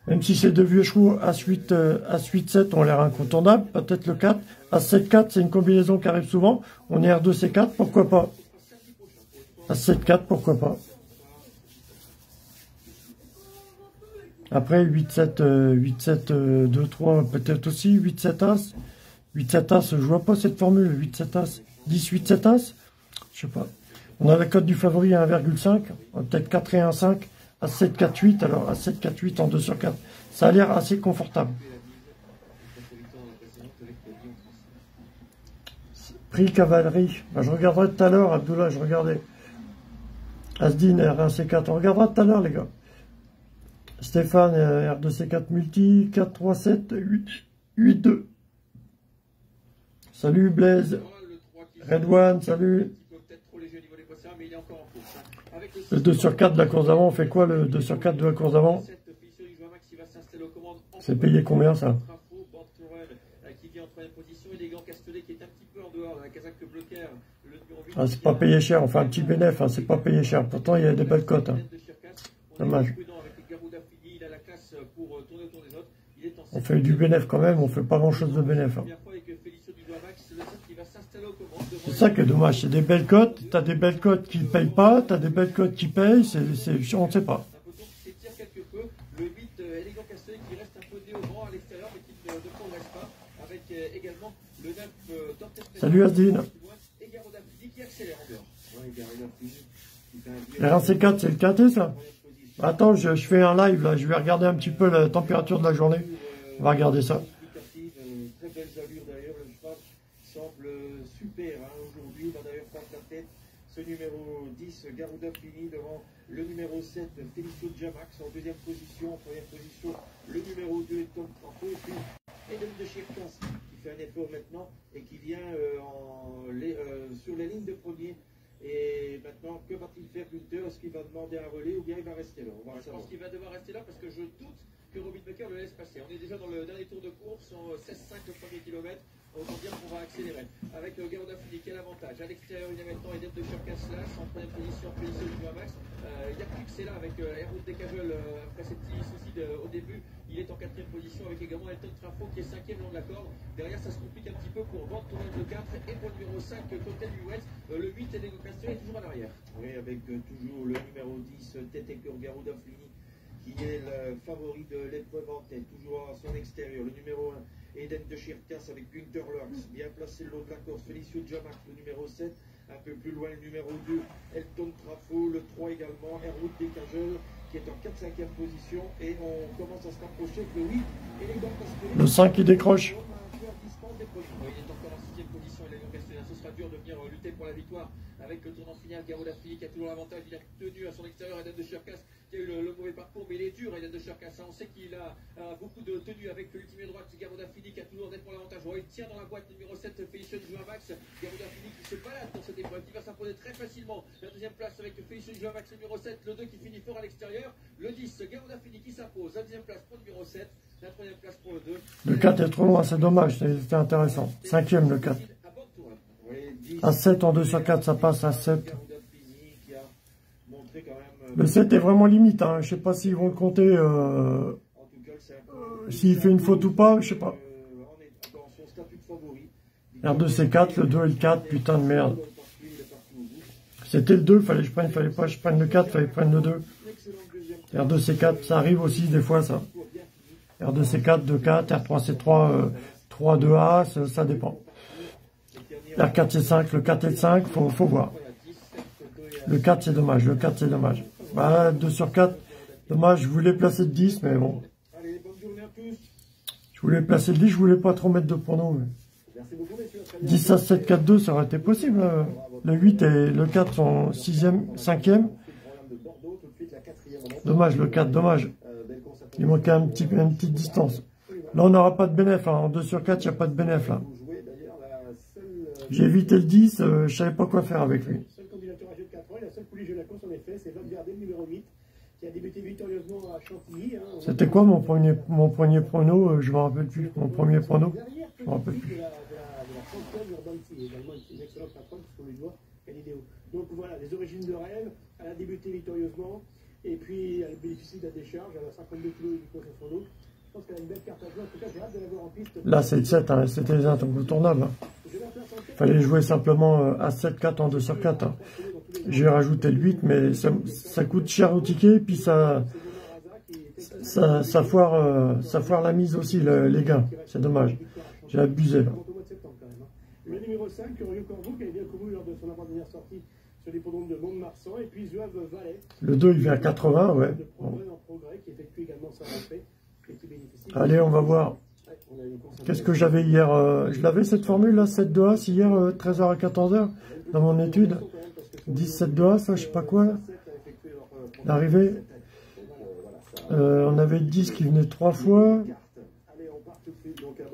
Même si c'est deux vieux chevaux, à 8, euh, à 8 7, on a l'air incontournable. Peut-être le 4. À 7 4, c'est une combinaison qui arrive souvent. On est R2 C4, pourquoi pas? À 7 4, pourquoi pas? Après, 8, 7, euh, 8, 7, euh, 2, 3, peut-être aussi. 8, 7, As. 8-7 As, je vois pas cette formule, 8-7 As. 10-8-7 As Je sais pas. On a la cote du favori à 1,5, peut-être 4 et 1,5, à 7, 4, 8, alors à 7, 4, 8 en 2 sur 4. Ça a l'air assez confortable. Prix cavalerie. Ben, je regarderai tout à l'heure, Abdullah, je regardais. Asdin, R1C4. On regardera tout à l'heure, les gars. Stéphane, R2C4 multi, 4, 3, 7, 8, 8, 2. Salut Blaise. Red One, salut. Le 2 sur 4 de la course d'avant, on fait quoi le 2 sur 4 de la course d'avant? C'est payé combien ça? Ah, c'est pas payé cher, enfin un petit bénéfice, hein, c'est pas payé cher. Pourtant, il y a des belles cotes. Hein. Dommage. On fait du bénéfice quand même, on fait pas grand chose de bénéfice. Hein. C'est ça qui est dommage, c'est des belles cotes, tu as des belles cotes qui ne payent pas, tu as des belles cotes qui payent, c'est, on ne sait pas. Salut Asdine. RC4, c'est le KT ça Attends, je, je, fais un live là, je vais regarder un petit peu la température de la journée. On va regarder ça. Ce numéro 10, Garuda Fini, devant le numéro 7, Felicio Jamax, en deuxième position, en première position, le numéro 2, Tom Trampo, et puis de qui fait un effort maintenant et qui vient euh, en, les, euh, sur la ligne de premier. Et maintenant, que va-t-il faire Gunther Est-ce qu'il va demander un relais ou bien il va rester là? On va Je pense qu'il va devoir rester là parce que je doute que Robin Becker le laisse passer. On est déjà dans le dernier tour de course, en 16-5 le premier kilomètre. Autant dire qu'on va accélérer. Avec euh, Garuda Fini, quel avantage? À l'extérieur, il y a maintenant Eden de Churkaslas en première position, Félicio du Max. Euh, il y a plus que c'est là avec euh, Herwood Decajol euh, après ses petits soucis au début. Il est en quatrième position avec également Elton Trafo qui est cinquième long de la corde. Derrière, ça se complique un petit peu pour Vente Tournel de 4 et pour le numéro 5, Cotel du West. Euh, le 8, Enego Castel est toujours à l'arrière. Oui, avec euh, toujours le numéro 10, Tete Garuda Fini qui est le favori de l'épreuve en tête, toujours à son extérieur. Le numéro 1, Eden de Chirkas avec Günther Lurks, bien placé le long de la course. Felicio Jamac, le numéro 7. Un peu plus loin, le numéro 2, Elton Trafo. Le 3 également, Herwood Decagel, qui est en 4-5e position. Et on commence à se rapprocher avec le 8. Le 5 qui décroche. Il est encore en 6 position, il a Ce sera dur de venir lutter pour la victoire avec le tournant final. Garoda qui a toujours l'avantage. Il a tenu à son extérieur Eden de Chirkas qui a eu le, le, mauvais parcours, mais il est dur, Eden de Cherkassa. On sait qu'il a, a, beaucoup de tenue avec l'ultime droite, Garoda Fini qui a toujours d'être pour l'avantage. il tient dans la boîte numéro 7, Félicien Max. Garoda Fini qui se balade dans cette épreuve, qui va s'imposer très facilement. La deuxième place avec Félicien Max, numéro 7, le 2 qui finit fort à l'extérieur. Le 10, Garoda Fini qui s'impose. La deuxième place pour le numéro 7. La troisième place pour le 2. Le 4 est trop loin, c'est dommage, c'était intéressant. Cinquième le 4. À 7 en 2 sur 4, ça passe à 7. Le 7 est vraiment limite. Hein. Je sais pas s'ils vont le compter. Euh, S'il fait une faute ou pas, je sais pas. R2, C4, le 2 et le 4, putain de merde. C'était le 2, fallait que je prenne, fallait pas que je prenne le 4, fallait que je prenne le 2. R2, C4, ça arrive aussi des fois ça. R2, C4, 2, 4, R3, C3, 3, 2A, ça, ça dépend. R4, C5, le 4 et le 5, faut, faut voir. Le 4, c'est dommage. Le 4, c'est dommage. Bah, 2 sur 4. Dommage, je voulais placer le 10, mais bon. Je voulais placer le 10, je voulais pas trop mettre de pronos. Mais... 10 à 7, 4, 2, ça aurait été possible. Hein. Le 8 et le 4 sont 6e, 5e. Dommage, le 4, dommage. Il manquait un petit, une petite distance. Là, on n'aura pas de bénéf. Hein. En 2 sur 4, il n'y a pas de bénéf. J'ai évité le 10, euh, je savais pas quoi faire avec lui c'est Gardé, numéro 8, qui a débuté victorieusement à Chantilly. Hein, C'était quoi mon premier, mon premier prono euh, Je ne me rappelle plus. Mon premier prono Je ne me rappelle plus. De la, de la, de également une excellente patronne, puisqu'on lui doit Galileo. Donc voilà, les origines de rêve. Elle a débuté victorieusement. Et puis, elle bénéficie de la décharge. Elle a 52 kg du coup sur son dos. Je pense qu'elle a une belle carte à jouer. En tout cas, j'ai hâte de la voir en piste. Là, c'est 7. Hein. C'était les incontournables. Hein. Il fallait jouer simplement euh, à 7-4 en 2 sur 4. Hein. J'ai rajouté le 8, mais ça, ça, coûte cher au ticket, puis ça, ça, ça, foire, euh, ça foire la mise aussi, le, les gars. C'est dommage. J'ai abusé, là. Le numéro 5, Rio Corbeau, qui bien lors de son avant-dernière sortie sur l'hippodrome de Mont-de-Marsan. Et puis Valais. Le 2, il vient à 80, ouais. Bénéficie. Allez, on va voir. Qu'est-ce que j'avais hier euh, Je l'avais cette formule là, 7 de As, hier, 13h à 14h, dans mon étude. 17 de As, ça, je sais pas quoi. L'arrivée. Euh, on avait 10 qui venaient 3 fois.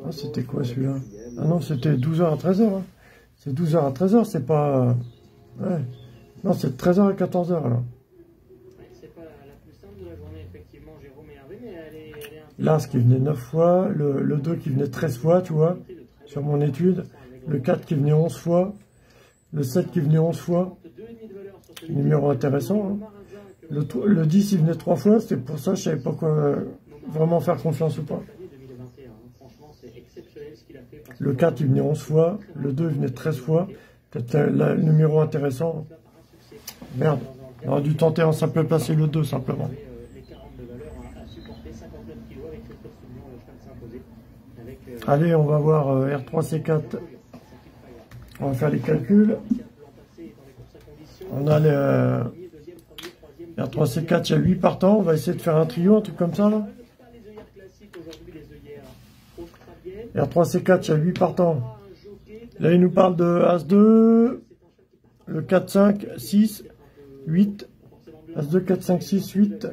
Ah, c'était quoi celui-là? Ah non, c'était 12h à 13h. Hein. C'est 12h à 13h, c'est pas... Ouais. Non, c'est 13h à 14h là. L'As qui venait 9 fois, le, le, 2 qui venait 13 fois, tu vois, sur mon étude. Le 4 qui venait 11 fois. Le 7 qui venait 11 fois. Numéro intéressant. Hein. Le, le, 10 il venait 3 fois, c'était pour ça que je savais pas quoi vraiment faire confiance ou pas. Le 4 il venait 11 fois, le 2 il venait 13 fois. Peut-être le numéro intéressant. Merde, on aurait dû tenter en simple placer le 2 simplement. Allez, on va voir euh, R3C4. On va faire les calculs. On a les euh, R3C4, il y a 8 partants. On va essayer de faire un trio, un truc comme ça là. R3C4, il y a 8 partants. Là, il nous parle de As2, le 4, 5, 6, 8. As2, 4, 5, 6, 8.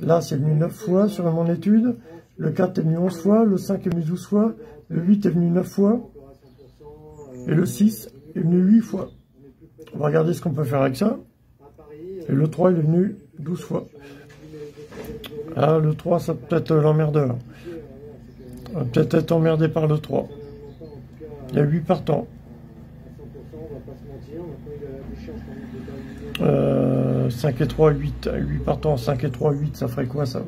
Là, c'est venu 9 fois sur mon étude. Le 4 est venu 11 fois, le 5 est venu 12 fois, le 8 est venu 9 fois, et le 6 est venu 8 fois. On va regarder ce qu'on peut faire avec ça. Et le 3 il est venu 12 fois. Ah, le 3, ça peut être l'emmerdeur. On va peut-être être emmerdé par le 3. Il y a 8 partants. Euh, 5 et 3, 8. 8 partants, 5 et 3, 8, ça ferait quoi ça?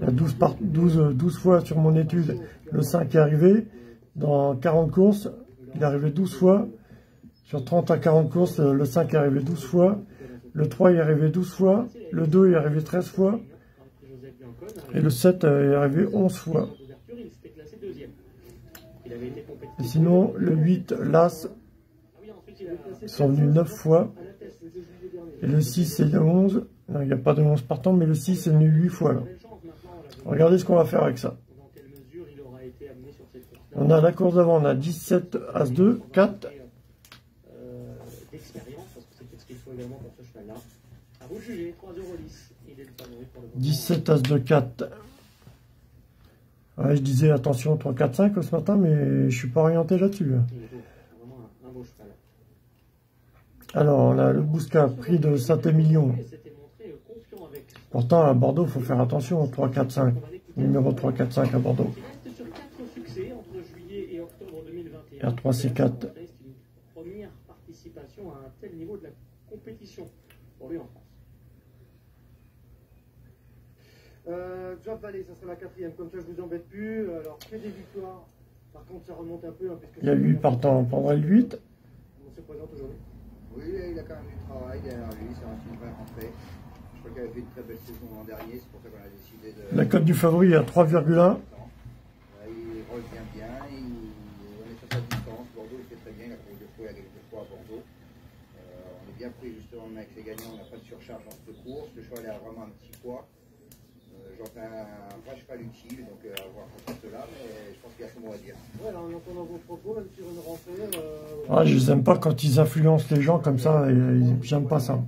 Il y a 12, par, 12, 12 fois sur mon étude, le 5 est arrivé. Dans 40 courses, il est arrivé 12 fois. Sur 30 à 40 courses, le 5 est arrivé 12 fois. Le 3 est arrivé 12 fois. Le 2 est arrivé 13 fois. Et le 7 est arrivé 11 fois. Et sinon, le 8, l'As, sont venus 9 fois. Et le 6 et le 11, il n'y a pas de 11 partant, mais le 6 est venu 8 fois. Là. Regardez ce qu'on va faire avec ça. On a la course d'avant, on a 17 As-2, 4. 17 As-2, 4. Ouais, je disais attention 3, 4, 5 ce matin, mais je suis pas orienté là-dessus. Alors, on a le Bousca, prix de Saint-Émilion. Pourtant, à Bordeaux, il faut faire attention, 3, 4, 5. Numéro 3, 4, 5 à Bordeaux. R3, C4. Première participation à un tel niveau de la compétition pour lui en France. Euh, Job Valley, ça sera la quatrième. Comme ça, je vous embête plus. Alors, que des victoires. Par contre, ça remonte un peu. Hein, il y a 8 partants. On prendra le 8. On se présente aujourd'hui. Oui, il a quand même du travail derrière lui. C'est un super rentrée. Je crois qu'il avait fait une très belle saison l'an dernier, c'est pour ça qu'on a décidé de... La cote du favori est à 3,1. Il revient bien, il... on est sur sa distance. Bordeaux, il fait très bien, il a couru deux fois, il a gagné deux fois à Bordeaux. Euh, on est bien pris justement avec les gagnants, on n'a pas de surcharge dans cette course. Le cheval a vraiment un petit poids. Euh, J'en fais un vrai cheval utile, donc euh, à voir pour cela, mais je pense qu'il y a son mot à dire. Ouais, alors en entendant vos propos, même sur une rentrée... Euh... Ah, je n'aime pas quand ils influencent les gens comme ça, j'aime pas ça.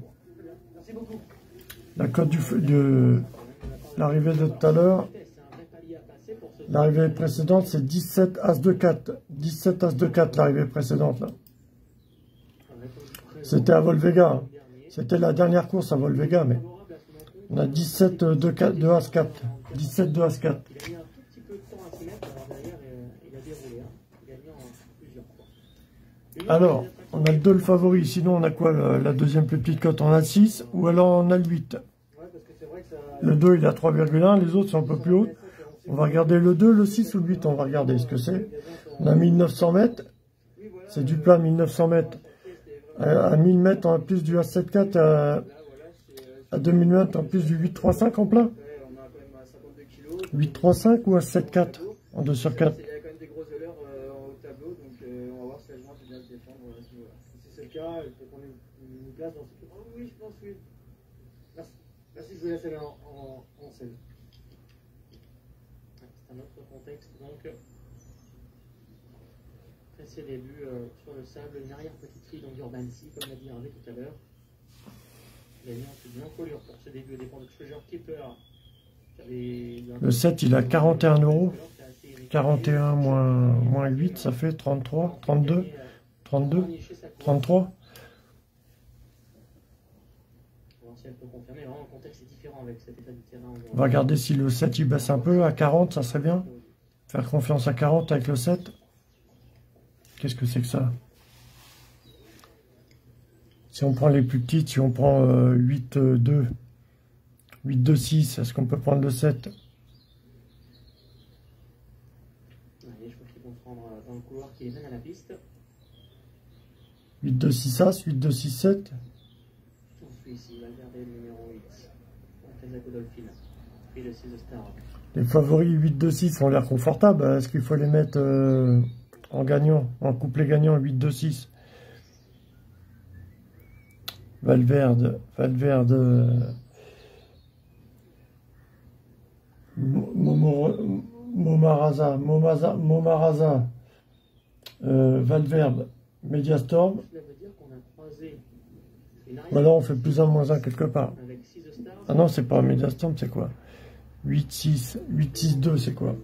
Merci beaucoup. La cote de l'arrivée de tout à l'heure, l'arrivée précédente, c'est 17 As de 4. 17 As de 4, l'arrivée précédente. C'était à Volvega. C'était la dernière course à Volvega, mais on a 17 de, 4, de As 4. 17 de As 4. Alors, on a le 2 le favori, sinon on a quoi la deuxième plus petite cote On a le 6 ou alors on a le 8 Le 2 il à 3,1, les autres sont un peu plus hauts. On va regarder le 2, le 6 ou le 8, on va regarder ce que c'est. On a 1900 mètres, c'est du plat 1900 mètres. À 1000 mètres en plus du A74, à, à 2000 mètres en plus du 835 en plat. 835 ou A74 en 2 sur 4 Si c'est le cas, il faut qu'on ait une place dans ce Oh oui, je pense, oui. Je vous laisse aller scène. C'est un autre contexte, donc. Les euh, sur le sable, une arrière-petite fille, donc comme l'a dit Hervé tout à l'heure. Gagnant une encolure pour ce début, dépend de genre keeper. Le 7, il a 41 euros. 41 moins, moins 8, ça fait 33, 32, 32, 33. On va regarder si le 7 il baisse un peu à 40, ça serait bien. Faire confiance à 40 avec le 7. Qu'est-ce que c'est que ça? Si on prend les plus petites, si on prend 8, 2, 8, 2, 6, est-ce qu'on peut prendre le 7 Allez, je crois qu'ils vont prendre dans le couloir qui les mène à la piste. 8, 2, 6, As, 8, 2, 6, 7. Celui-ci, il va garder le numéro 8. Kazako Dolphin. Puis le 6 de Star. Les favoris 8, 2, 6 ont l'air confortables. Est-ce qu'il faut les mettre euh, en gagnant, en couplet gagnant 8, 2, 6 Valverde, Valverde, euh, Momaraza, Momaraza, Momaraza euh, Valverde, Mediastorm. Voilà, on fait plus 1 moins 1 quelque part. Ah non, c'est pas Mediastorm, c'est quoi? 8, 6, 8, 6, 2, c'est quoi?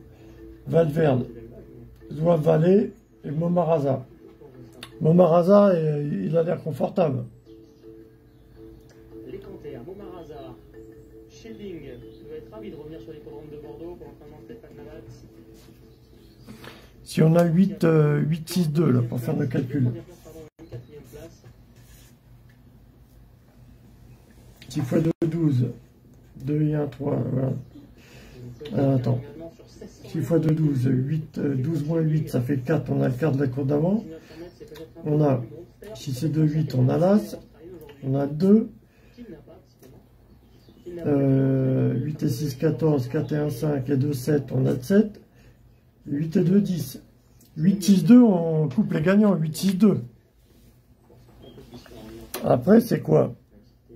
Valverde, Zoa Valley et Momaraza. Momaraza, il a l'air confortable. Les à Momaraza, Shielding, doit être ravi de revenir sur les programmes de Bordeaux pour l'entraînement de Stéphane Navat. Si on a 8, euh, 8 6, 2 là, pour faire le calcul. 6 fois 2, 12. 2 et 1, 3. Voilà. Alors, attends. 6 fois 2, 12. 8, 12 moins 8, ça fait 4. On a le quart de la cour d'avant. On a 6 et 2, 8, on a l'As. On a 2. Euh, 8 et 6, 14. 4 et 1, 5. Et 2, 7. On a 7. 8 et 2, 10. 8, 6, 2, on coupe les gagnants. 8, 6, 2. Après, c'est quoi?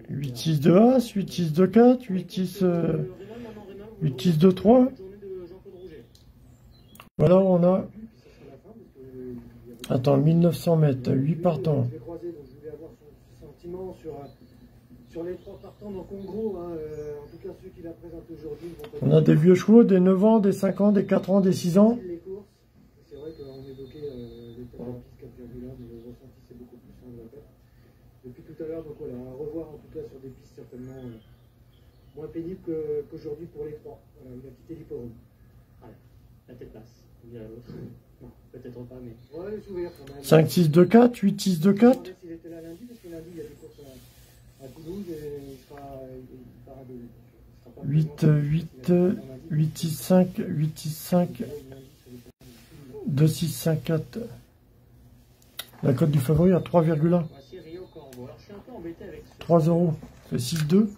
8, 6, 2, As, 8, 6, 2, 4, 8, 6, euh, 8, 6, 2, 3. Voilà, on a... Attends, 1900 mètres, 8 partants. Sur les trois partants, donc en gros, en tout cas ceux qui la présentent aujourd'hui... On a des vieux chevaux, des 9 ans, des 5 ans, des 4 ans, des 6 ans. C'est vrai qu'on évoquait euh, les de 4,1, mais le ressenti c'est beaucoup plus, on depuis tout à l'heure. Donc voilà, à revoir en tout cas sur des pistes certainement euh, moins pénibles qu'aujourd'hui pour les trois. Voilà, il a quitté l'hippodrome. Ouais, la tête passe. Peut-être pas, mais. Ouais, quand même. 5, 6, 2, 4, 8, 6, 2, 4. Il était là lundi, parce que lundi il y a des courses à, à Toulouse et il sera, il sera de. 8, 8, 8, 6, 5, 8, 6, 5, 2, 6, 5, 4. La cote du favori à 3,1. 3 euros. C'est 6, 2.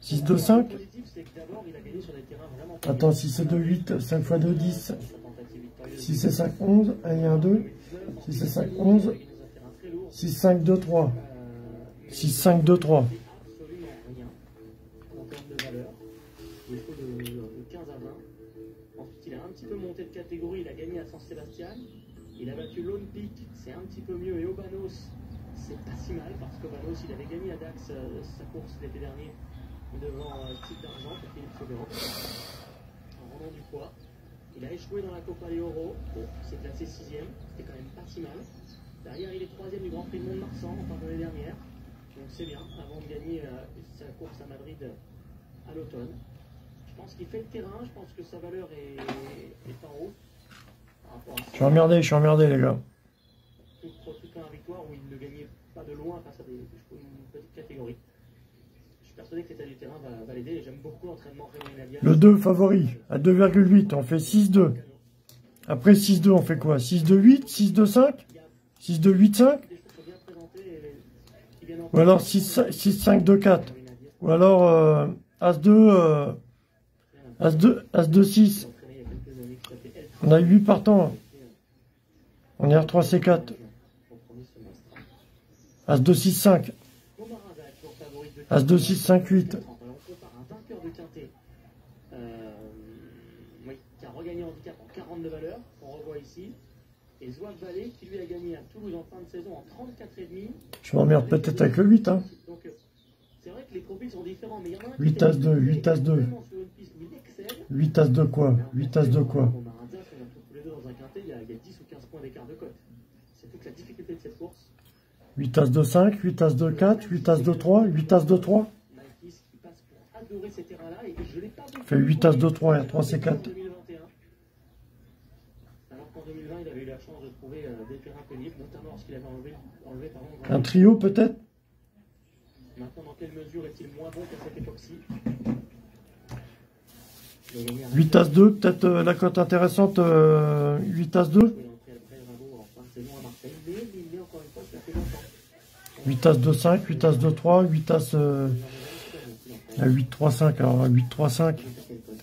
6, 2, 5. Attends, 6 et 2, 8. 5 fois 2, 10. 6 et 5, 11. 1 et 1, 2. 6 et 5, 11. 6, 5, 2, 3. 6, 5, 2, 3. il a un petit peu monté de catégorie, il a gagné à San Sébastien. Il a battu Lone Peak, c'est un petit peu mieux. Et Obanos, c'est pas si mal parce qu'Obanos, il avait gagné à Dax euh, sa course l'été dernier devant euh, Steve d'Argent Philippe Sauveron en rendant du poids. Il a échoué dans la Copa de Oro, bon, c'est classé 6 c'était quand même pas si mal. Derrière, il est 3 du Grand Prix de Mont-de-Marsan en fin d'année dernière, donc c'est bien, avant de gagner euh, sa course à Madrid à l'automne. Je pense qu'il fait le terrain, je pense que sa valeur est, est en haut. Je suis emmerdé, je suis emmerdé, les gars. un victoire où il ne gagnait pas de loin face à des, une petite catégorie. Persuadé que l'état du terrain va, va l'aider j'aime beaucoup l'entraînement Le 2 favori, à 2,8, on fait 6-2. Après 6-2, on fait quoi? 6-2-8, 6-2-5 6-2-8-5 Ou alors 6-5-2-4 Ou alors euh, As-2, euh, As-2, As-2-6 on a 8 partants. On est R3, C4. As 2, 6, 5. As 2, 6, 5, 8. Alors on compare un vainqueur de quintet euh, oui, qui a regagné en handicap en 42 valeurs, on revoit ici. Et Zouave Vallée qui lui a gagné à Toulouse en fin de saison en 34,5. Je m'emmerde peut-être avec le 8. Hein. Donc euh, c'est vrai que les profils sont différents, mais il y en a un 8 As 2, 8 As 2. 8 As de quoi 8 As de quoi Pour Marazza, si on retrouve tous les deux dans un quintet, il y, a, il y a 10 ou 15 points d'écart de cote. C'est toute la difficulté de cette course. 8 As de 5, 8 As de 4, 8 As de 3, 8 As de 3. Maïkis qui passe pour adorer ces terrains-là et je l'ai pas vu. Fait 8 As de 3, R3, C4. En 2021. Alors qu'en 2020, il avait eu la chance de trouver euh, des terrains pénibles, notamment lorsqu'il avait enlevé, enlevé pardon, Un trio peut-être? Maintenant, dans quelle mesure est-il moins bon qu'à cette époque-ci 8 As 2, peut-être euh, la cote intéressante, euh, 8 As 2. 8 As 2, 5, 8 As 2, 3, 8 As... Euh, 8, 3, 5, alors 8, 3, 5,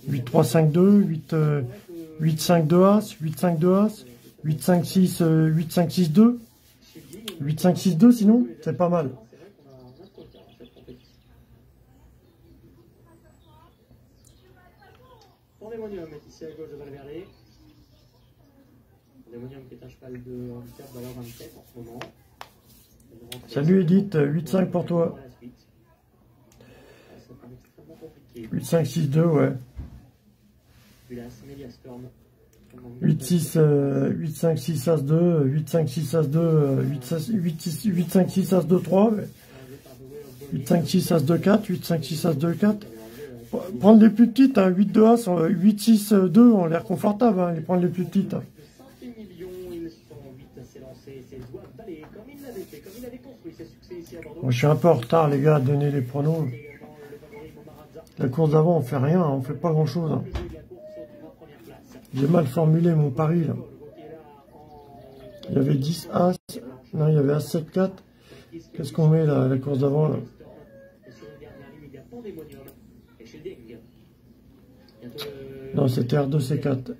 8, 3, 5, 2, 8, euh, 8, 5, 2 As, 8, 5, 2 As, 8, 5, 6, euh, 8, 5, 6, 2, 8, 5, 6, 2 sinon, c'est pas mal. Pandémonium est ici à gauche de Valverde. Pandémonium qui est un cheval de handicap valeur 27 en ce moment. Salut Edith, 8-5 pour toi. 8-5, 6-2, ouais. 8-6, 8-5, 6, As 2, 8-5, 6, As 2, 8-5, 6, As 2, 3, 8-5, 6, As 2, 4, 8-5, 6, As 2, 4. Prendre les plus petites, hein, 8, 2, As, 8, 6, 2 ont l'air confortable, hein, les prendre les plus petites. Hein. Je suis un peu en retard, les gars, à donner les pronos. La course d'avant, on fait rien, on fait pas grand chose. Hein. J'ai mal formulé mon pari, là. Il y avait 10 As. Non, il y avait As 7 4. Qu'est-ce qu'on met, là, la course d'avant, là? Non, c'était R2 C4.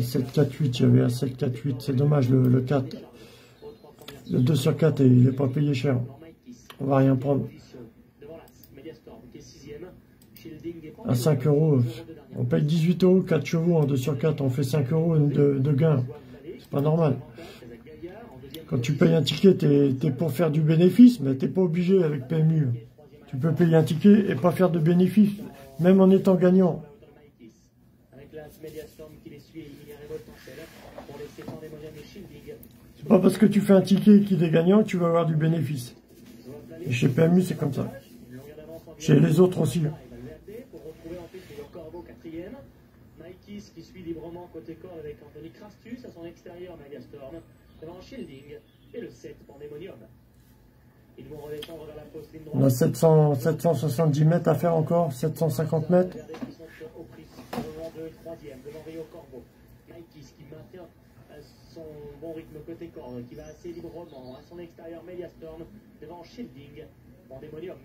7, 4, 8, il y avait un 7, 4, 8, c'est dommage le, le 4. Le 2 sur 4, il n'est pas payé cher. On va rien prendre. À 5 euros, on paye 18 euros, 4 chevaux en 2 sur 4, on fait 5 euros de, de gain. C'est pas normal. Quand tu payes un ticket, tu es, pour faire du bénéfice, mais tu n'es pas obligé avec PMU. Tu peux payer un ticket et pas faire de bénéfice, même en étant gagnant. Pas parce que tu fais un ticket qui est gagnant tu vas avoir du bénéfice. Chez PMU, c'est comme ça. Chez les autres aussi. Maïkis qui suit librement côté corps avec Anthony Crastus à son extérieur Mediastorm devant Shielding et le 7 Pandemonium. Ils vont redescendre vers la poste ligne droite. On a 700, 770 mètres à faire encore, 750 mètres. Rio Corvo. Son bon rythme côté corps, qui va assez librement à son extérieur Mediastorm devant Shielding Pandemonium.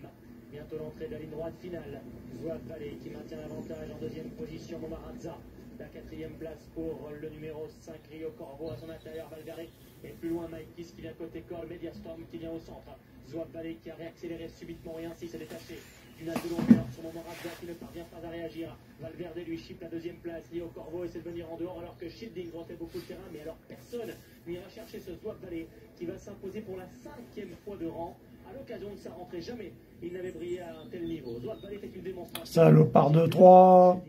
Bientôt l'entrée de la ligne droite finale. Zouave Vallée qui maintient l'avantage en deuxième position. Momarazza. La quatrième place pour le numéro 5 Rio Corvo à son intérieur. Valverde. Et plus loin Maïkis qui vient côté corps. Mediastorm qui vient au centre. Zouave Vallée qui a réaccéléré subitement et ainsi s'est détaché d'une de longueur sur Momarazza qui ne parvient pas à réagir. Valverde lui chip la deuxième place. Rio Corvo essaie de venir en dehors alors que Shielding rentait beaucoup le terrain. Mais alors personne n'ira chercher ce Zouave Vallée qui va s'imposer pour la cinquième fois de rang à l'occasion de sa rentrée. Jamais il n'avait brillé à un tel niveau. Zouave Vallée fait une démonstration. Salopard de 3.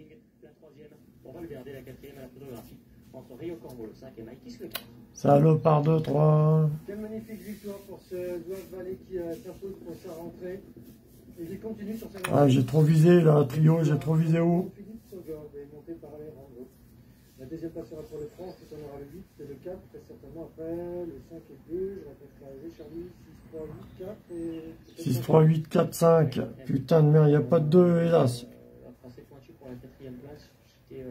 La troisième pour Valverde, la quatrième à la photographie. Entre Rio Corvo, le 5 et Maïkis le 4. Salopard de 3. Quelle magnifique victoire pour ce Zouave Vallée qui euh, s'impose pour sa rentrée. Ah, j'ai trop visé là, trio, j'ai trop visé haut. La deuxième place sera pour le France, qui en aura le 8 et le 4, très certainement après le 5 et 2. Je répéterai Charlie 6, 3, 8, 4 et. 6, 3, 8, 4, 5. Putain de merde, il n'y a pas de 2, hélas. Il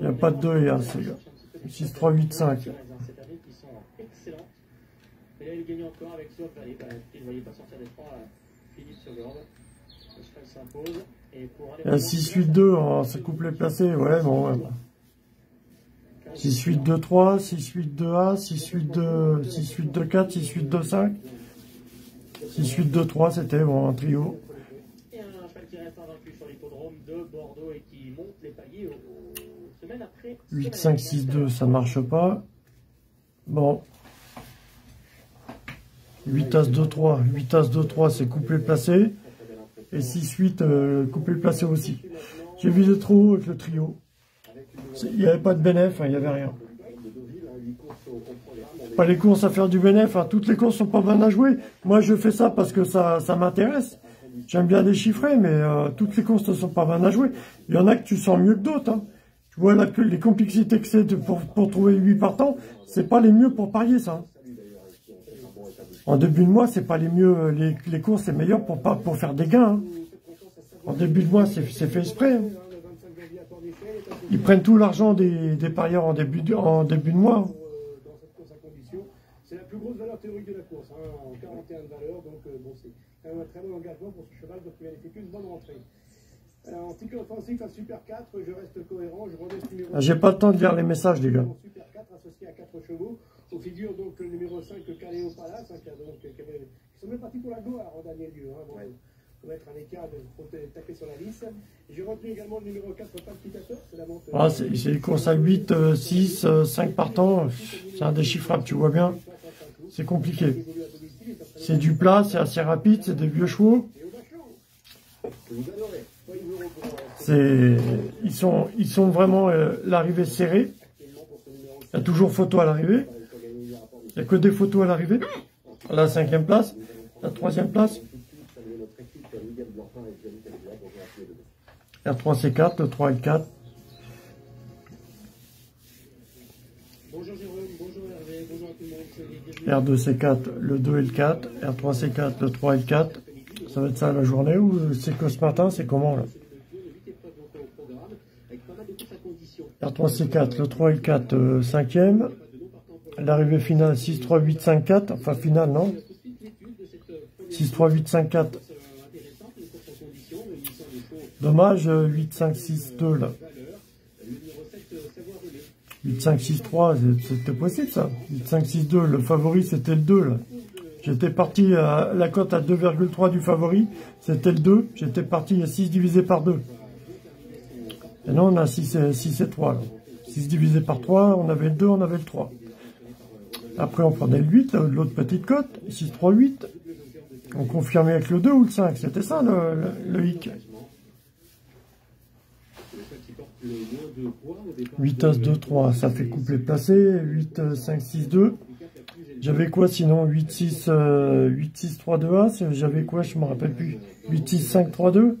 n'y a pas de 2, hélas, les gars. 6, 3, 8, 5. Et là, il gagne encore avec Valley. Bah, il ne voyait pas sortir des trois Philippe Sauveurde. Il y a 6-8-2, c'est couplet placé, ouais, bon, ouais. 6-8-2-3, 6-8-2-A, 6-8-2, 6-8-2-4, 6-8-2-5. 6-8-2-3, c'était bon, un trio. Et un cheval qui reste invaincu sur l'hippodrome de Bordeaux et qui monte les paliers aux, semaines après. 8, 5, 6, 2, ça marche pas. Bon. 8 As 2, 3. 8 As 2, 3, c'est coupé placé. Et 6, 8, euh, coupé placé aussi. J'ai vu trop haut avec le trio. Il n'y avait pas de bénéf, hein, il n'y avait rien. Pas les courses à faire du bénéf, hein. toutes les courses sont pas bonnes à jouer. Moi je fais ça parce que ça, ça m'intéresse. J'aime bien déchiffrer, mais euh, toutes les courses ne sont pas bonnes à jouer. Il y en a que tu sens mieux que d'autres. Hein. Tu vois les complexités que c'est pour, pour, trouver 8 partants, c'est pas les mieux pour parier ça. Hein. En début de mois, c'est pas les mieux, les, les courses, c'est meilleur pour, pas, pour faire des gains. En début de mois, c'est fait exprès. Ils prennent tout l'argent des, des, parieurs en début de, en début de mois. C'est la plus grosse valeur théorique de la course, hein, en 41 de valeur, donc euh, bon, c'est quand même un très bon engagement pour ce cheval, donc il a effectué une bonne rentrée. Alors, en ticket offensif à Super 4, je reste cohérent, je remets ce numéro. J'ai pas le temps de lire les messages, les gars. Super 4 associé à 4 chevaux, au figure donc le numéro 5, Caléo Palace, hein, qui, a donc, qui, avait, qui sont même partis pour la gloire en dernier lieu. Hein, bon, ouais pour mettre un écart, faut taper sur la lisse. J'ai retenu également le numéro 4, Palpitateur, c'est la montre. Ah, c'est une course à 8, 6, 5 partants, c'est indéchiffrable, tu vois bien. C'est compliqué. C'est du plat, c'est assez rapide, c'est des vieux chevaux. C'est, ils sont, ils sont vraiment euh, l'arrivée serrée. Il y a toujours photo à l'arrivée. Il n'y a que des photos à l'arrivée. La cinquième place, la troisième place. R3, C4, le 3 et le 4. Bonjour Jérôme, bonjour Hervé, bonjour à tout le monde. R2, C4, le 2 et le 4. R3, C4, le 3 et le 4. Ça va être ça la journée ou c'est que ce matin, c'est comment là? R3, C4, le 3 et le 4, 5e. L'arrivée finale 6, 3, 8, 5, 4. Enfin finale, non? 6, 3, 8, 5, 4. Dommage, 8, 5, 6, 2 là. 8, 5, 6, 3, c'était possible ça. 8, 5, 6, 2, le favori c'était le 2 là. J'étais parti à la cote à 2,3 du favori, c'était le 2. J'étais parti à 6 divisé par 2. Et non, on a 6 et, 6 et 3 là. 6 divisé par 3, on avait le 2, on avait le 3. Après on prenait le 8, l'autre petite cote, 6, 3, 8. On confirmait avec le 2 ou le 5, c'était ça le, le, le hic. 8 As 2 3, ça fait couplet placé. 8 5 6 2. J'avais quoi sinon? 8 6 8 6 3 2 As. J'avais quoi? Je me rappelle plus. 8 6 5 3 2.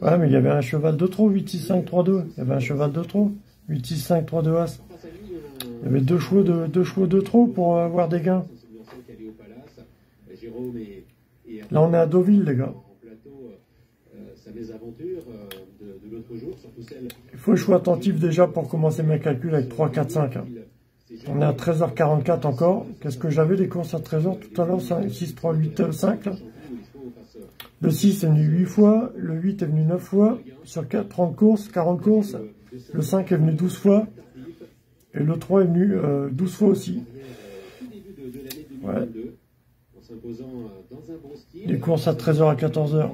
Ouais, mais il y avait un cheval de trop. 8 6 5 3 2. Il y avait un cheval de trop. 8 6 5 3 2 As. Il y avait deux chevaux de deux chevaux de trop pour avoir des gains. Là, on est à Deauville, les gars. Il faut que je sois attentif déjà pour commencer mes calculs avec 3, 4, 5. On est à 13h44 encore. Qu'est-ce que j'avais des courses à 13h tout à l'heure? 6, 3, 8, 5. Le 6 est venu 8 fois. Le 8 est venu 9 fois. Sur 4, 30 courses, 40 courses. Le 5 est venu 12 fois. Et le 3 est venu 12 fois aussi. Ouais. Les courses à 13h à 14h.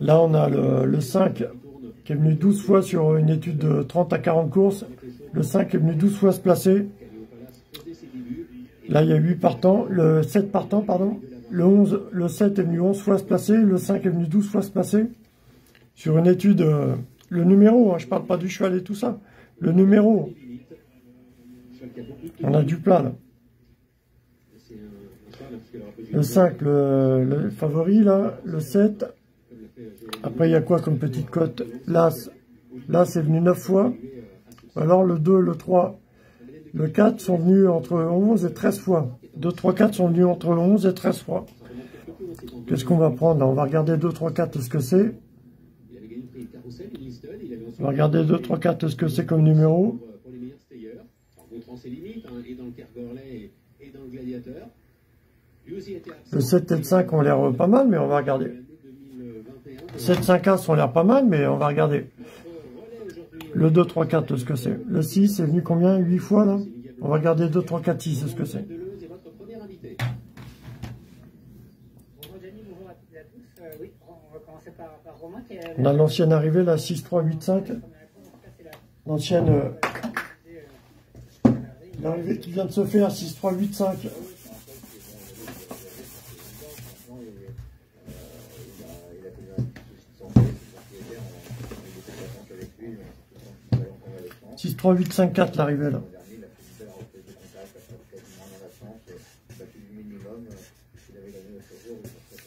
Là, on a le, 5 qui est venu 12 fois sur une étude de 30 à 40 courses. Le 5 est venu 12 fois se placer. Là, il y a 8 partants. Le 7 partants, pardon. Le 11, le 7 est venu 11 fois se placer. Le 5 est venu 12 fois se placer. Sur une étude, euh, le numéro, hein, je parle pas du cheval et tout ça. Le numéro. On a du plat, là. Le 5, le, le favori, là. Le 7, après, il y a quoi comme petite cote? L'As, l'As est venu 9 fois. Alors le 2, le 3, le 4 sont venus entre 11 et 13 fois. 2, 3, 4 sont venus entre 11 et 13 fois. Qu'est-ce qu'on va prendre? On va regarder 2, 3, 4 ce que c'est. On va regarder 2, 3, 4 ce que c'est comme numéro. Le 7 et le 5 ont l'air pas mal, mais on va regarder. 7, 5, 1 ont l'air pas mal, mais on va regarder. Le 2, 3, 4, ce que c'est? Le 6 est venu combien? 8 fois, là On va regarder 2, 3, 4, 6, ce que c'est? On a l'ancienne arrivée, la 6, 3, 8, 5. L'ancienne... Euh, l'arrivée qui vient de se faire, 6, 3, 8, 5. « 6, 3, 8, 5, 4 l'arrivée là.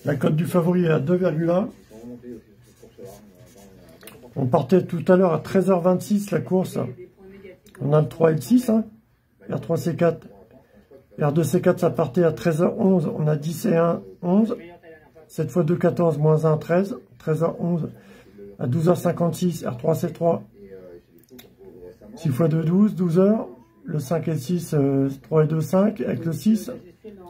La cote du favori est à 2,1. On partait tout à l'heure à 13h26 la course. On a le 3 et le 6. Hein. R3, C4. R2, C4, ça partait à 13h11. On a 10 et 1, 11. 7 x 2, 14, moins 1, 13. 13h11. À 12h56, R3, C3. 6 x 2, 12. 12h. Le 5 et le 6, 3 et 2, 5. Avec le 6,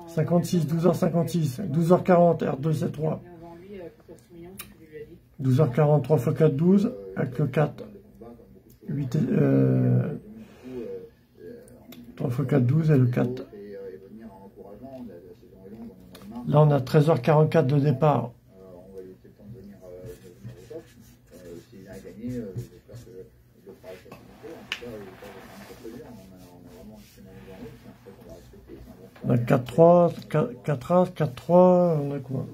56, 12h56. 12h40, R2, C3. 12h40, 3 x 4, 12, avec le 4, 8, euh, 3 x 4, 12 et le 4. Là, on a 13h44 de départ. On a 4-3, 4-As, 4-3, on a quoi?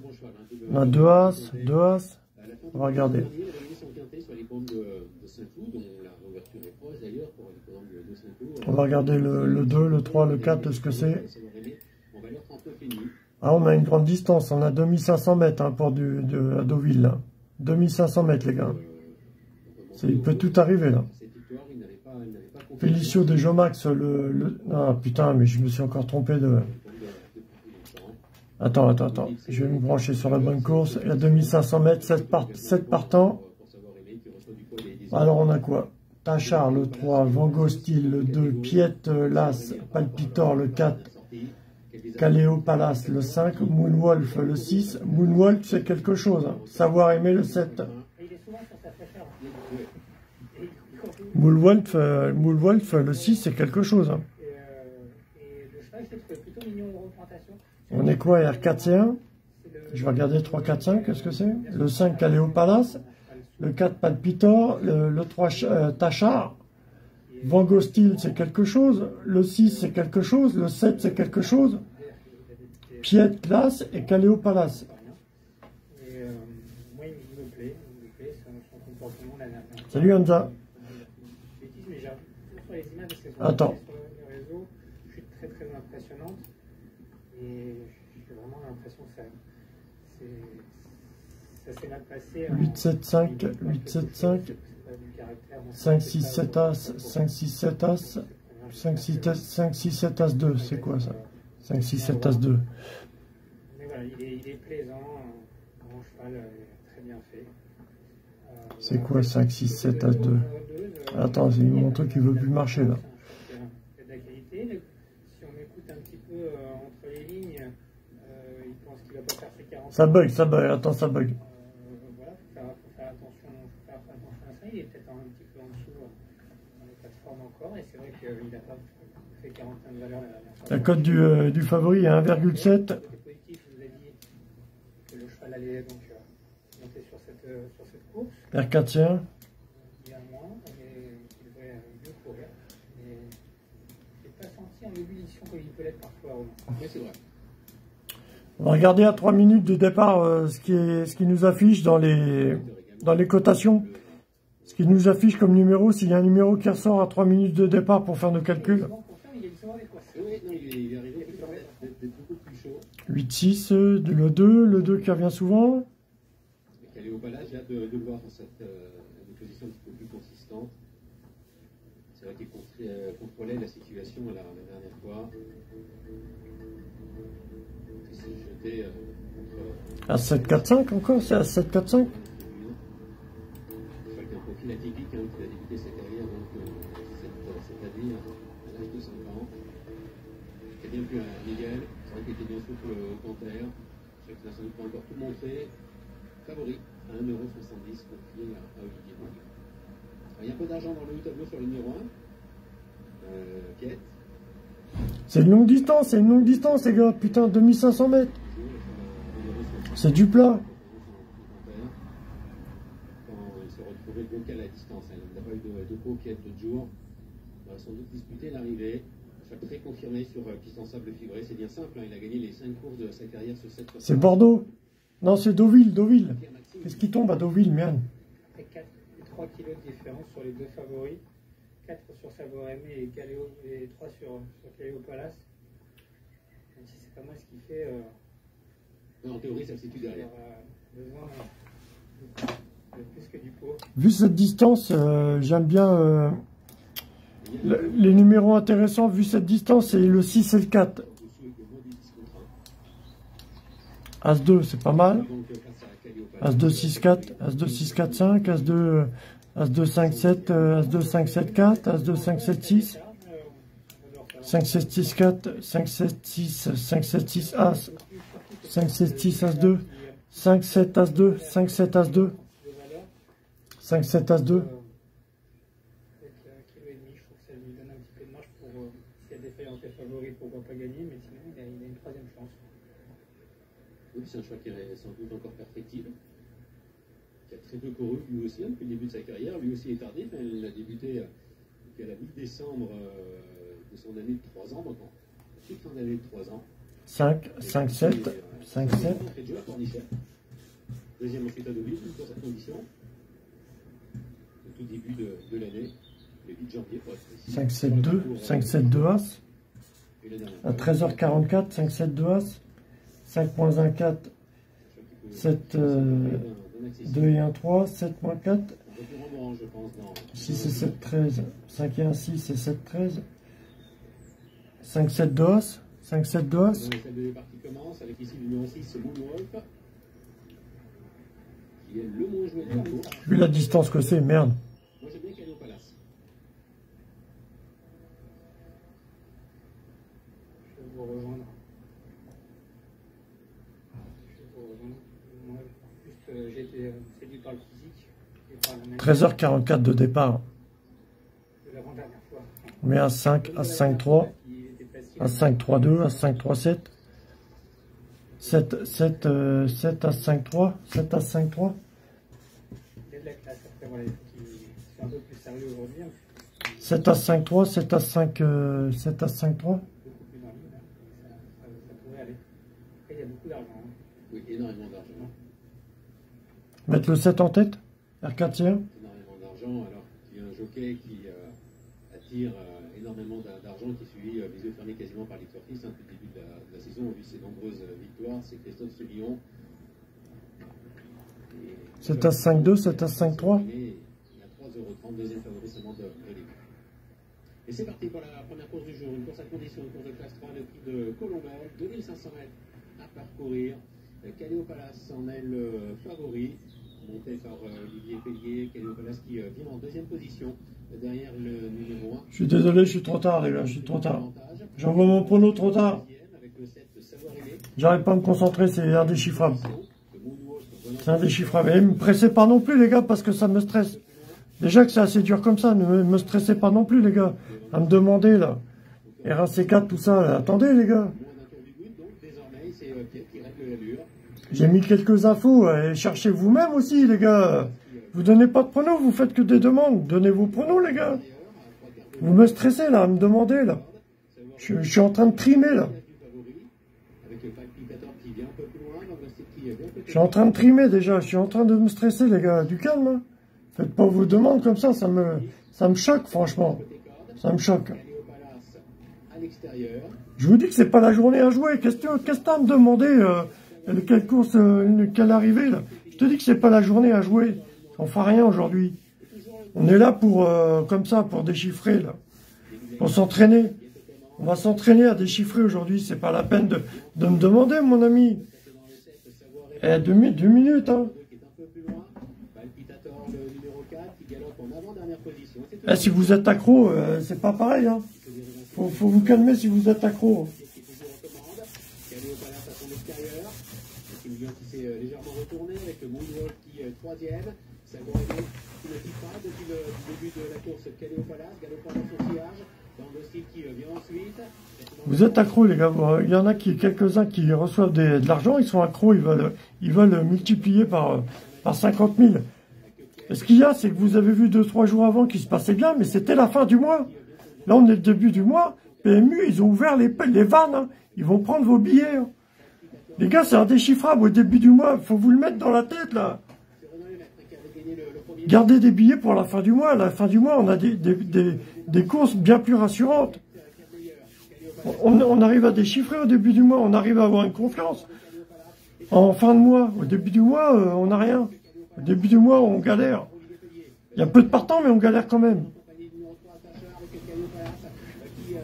On a 2 As, 2 As. On va regarder. On va regarder le, 2, le 3, le 4, ce que c'est. Ah, on a une grande distance. On a 2500 mètres hein, pour du, de, à Deauville. 2500 mètres, les gars. Il peut tout arriver, là. Félicio de Jomax, le, le... Ah, putain, mais je me suis encore trompé de... Attends, attends, attends. Je vais me brancher sur la bonne course. Il y a 2500 mètres, 7, partants. Alors, on a quoi? Tachar, le 3, Van Gostil, le 2, Piet, Las, Palpitor, le 4, Caléo Palace, le 5, Moonwolf, le 6. Moonwolf, c'est quelque chose. Hein. Savoir aimer, le 7. Moonwolf, euh, Moonwolf le 6, c'est quelque chose. Hein. On est quoi R4, C1 Je vais regarder 3, 4, 5, qu'est-ce que c'est? Le 5, Caléo Palace. Le 4, Palpitor. Le, 3, euh, Tachar. Van c'est quelque chose. Le 6, c'est quelque chose. Le 7, c'est quelque chose. Piet, Classe et Caléo Palace. Salut Anza. Attends. Et j'ai vraiment l'impression que ça, ça s'est mal passé. 8, 7, 5, 8, 7, 5, 5, 6, 7 As, 5, 6, 7 As, 5, 6, 5, 6, 7 As 2, c'est quoi ça? 5, 6, 7 As 2. Mais voilà, il est, il est plaisant, un grand cheval, très bien fait. C'est quoi 5, 6, 7 As 2 Attends, c'est mon truc qui veut plus marcher là. Ça bug, ça bug, attends, ça bug. voilà, faut faire, faut faire attention, faut faire attention à ça. Il est peut-être un petit peu en dessous dans les plateformes encore, et c'est vrai qu'il n'a pas fait 41 de valeur la dernière fois. La cote du, euh, du favori est 1,7. positif, je vous ai dit que le cheval allait donc euh, monter sur cette, euh, sur cette course. R4 tiens. Il y a moins, mais il devrait mieux courir. Mais je n'ai pas senti en ébullition comme il peut l'être parfois. Oui, c'est vrai. On va regarder à 3 minutes de départ euh, ce, qui est, ce qui nous affiche dans les, dans les cotations. Ce qui nous affiche comme numéro, s'il y a un numéro qui ressort à 3 minutes de départ pour faire nos calculs. 8-6, euh, le 2, le 2 qui revient souvent. C'est vrai qu'il contrôlait la situation la dernière fois. À 7,45 encore C'est à 7,45 C'est hein, qui a débuté sa carrière donc, euh, année à l'âge de 5 ans. A bien vu un Miguel. qui était bien souple au canter. Je sais que ça doute pas encore tout montré. Favori à 1,70€ confié à, à Olivier Il y a un peu d'argent dans le haut tableau sur le numéro 1. Euh, quête. C'est une longue distance, c'est une longue distance, les gars. Putain, 2500 mètres. C'est du plat. Quand il bloqué à la distance, il n'a pas eu de, de coquette de jour. Il va sans doute disputer l'arrivée. Soit très confirmé sur euh, piste en sable fibré. C'est bien simple, hein. il a gagné les 5 courses de sa carrière sur 7 C'est Bordeaux. Non, c'est Deauville, Deauville. Qu'est-ce qui tombe à Deauville, merde? 4 3 kilos de différence sur les deux favoris. 4 sur Savorémé et, Caléo, et 3 sur, sur Caléo Palace. Même si c'est pas moi ce qui fait. Euh, en théorie, ça se situe derrière. Euh, besoin de, Vu cette distance, euh, j'aime bien euh, le, les numéros intéressants. Vu cette distance, c'est le 6 et le 4. As-2, c'est pas mal. As-2, 6, 4, As-2, 6, 4, 5, As-2, As-2, 5, 7, As-2, 5, 7, 4, As-2, 5, 7, 6, 5, 7, 6, 4, 5, 7, 6, 5, 7, 6, As, 5, 7, 6, As-2, 5, 7, As-2, 5, 7, As-2, 5, 7, As 2 Oui, c'est un choix qui est sans doute encore perfectible, qui a très peu couru lui aussi hein, depuis le début de sa carrière. Lui aussi est tardif, hein, il a débuté euh, à la mi-décembre euh, de son année de 3 ans maintenant. Ensuite, son année de 3 ans. 5, 5, 7, 5, 7. Deuxième ensuite à Deauville, dans sa condition. Tout début de, de l'année, le 8 janvier pour être précis. 5, 7, 2, 5, 7, 2 As. À 13h44, 5, 7, 2 As. 5 moins 1, 4. 7, euh, 2 et 1, 3. 7 moins 4. 6 et 7, 13. 5 et 1, 6 et 7, 13. 5, 7, 2 As. 5, 7, 2 As. Celle de départ qui commence avec ici le numéro 6, Moonwolf. Qui est le moins joué de la course. Vu la distance que c'est, merde. Moi j'aime bien Caillou Palace. Je vais vous rejoindre. Euh, j'ai été euh, séduit par le physique et par la manière 13h44 de départ. On met un 5, à 5, 3. À 5, 3, 2, à 5, 3, 7. 7, 7, euh, 7 à 5, 3. 7 à 5, 3. Il y a de la classe. Après, voilà, un peu plus sérieux aujourd'hui. hein? 7 à 5, 3. 7 à 5, euh, 7 à 5, 3. Beaucoup plus dans le ligne, là. Ça, ça, ça pourrait aller. Après, il y a beaucoup d'argent. hein. Oui, énormément d'argent. Mettre le 7 en tête. R4 tiers. Énormément d'argent, alors qu'il y a un jockey qui euh, attire euh, énormément d'a- d'argent, qui est suivi euh, les yeux fermés quasiment par hein, depuis le début de la, de la saison, vu ses nombreuses victoires. C'est Christophe Seguillon. Et- 7 à 5, 2, 7 à 5, 3. Il y a 3,30€, deuxième favori seulement de. Et c'est parti pour la première course du jour, une course à condition, une course de classe 3, le prix de Colombelle, 2500 mètres à parcourir. Euh, Palace en est le favori, monté par euh, Olivier Pellier. Caléo Palace qui euh, vient en deuxième position, derrière le numéro 1. Je suis désolé, je suis trop tard, les gars, je suis trop tard. J'envoie mon prono trop tard. Avec le 7 de Savoir-Aimé. J'arrive pas à me concentrer, c'est indéchiffrable. C'est indéchiffrable. Et me pressez pas non plus, les gars, parce que ça me stresse. Déjà que c'est assez dur comme ça, ne me, stressez pas non plus, les gars. À me demander, là. RAC4, tout ça, attendez, les gars. Moins d'un tour du but, donc désormais c'est euh, Pierre qui règle l'allure. J'ai mis quelques infos, et cherchez vous-même aussi, les gars. Vous donnez pas de pronos, vous faites que des demandes. Donnez vos pronos, les gars. Vous me stressez, là, à me demander, là. Je, suis en train de trimer, là. Je suis en train de trimer, déjà. Je suis en train de me stresser, les gars. Du calme, hein. Faites pas vos demandes comme ça, ça me, ça me choque, franchement. Ça me choque. Je vous dis que c'est pas la journée à jouer. Qu'est-ce que que t'as à me demander euh, quelle course, euh, quelle arrivée là Je te dis que c'est pas la journée à jouer. On fera rien aujourd'hui. On est là pour euh, comme ça pour déchiffrer là, pour s'entraîner. On va s'entraîner à déchiffrer aujourd'hui. C'est pas la peine de, de me demander, mon ami. Eh, deux, mi- deux minutes, hein. Qui est un peu plus loin. Palpitator, le numéro 4, qui galope en avant-dernière position. C'est tout Eh, si vous êtes accro, euh, c'est pas pareil. Hein. Faut, faut vous calmer si vous êtes accro est toujours en commande. Vous êtes accro les gars, il y en a qui quelques-uns qui reçoivent de l'argent, ils sont accros, ils veulent, ils veulent multiplier par, par 50 000. Et ce qu'il y a, c'est que vous avez vu deux, trois jours avant qu'il se passait bien, mais c'était la fin du mois. Là, on est le début du mois. PMU, ils ont ouvert les, les vannes. Hein. Ils vont prendre vos billets. Hein. Les gars, c'est indéchiffrable au début du mois. faut vous le mettre dans la tête, là. Gardez des billets pour la fin du mois. À la fin du mois, on a des, des, des, courses bien plus rassurantes. On, on, arrive à déchiffrer au début du mois. On arrive à avoir une confiance. En fin de mois, au début du mois, euh, on n'a rien. Au début du mois, on galère. Il y a peu de partants, mais on galère quand même.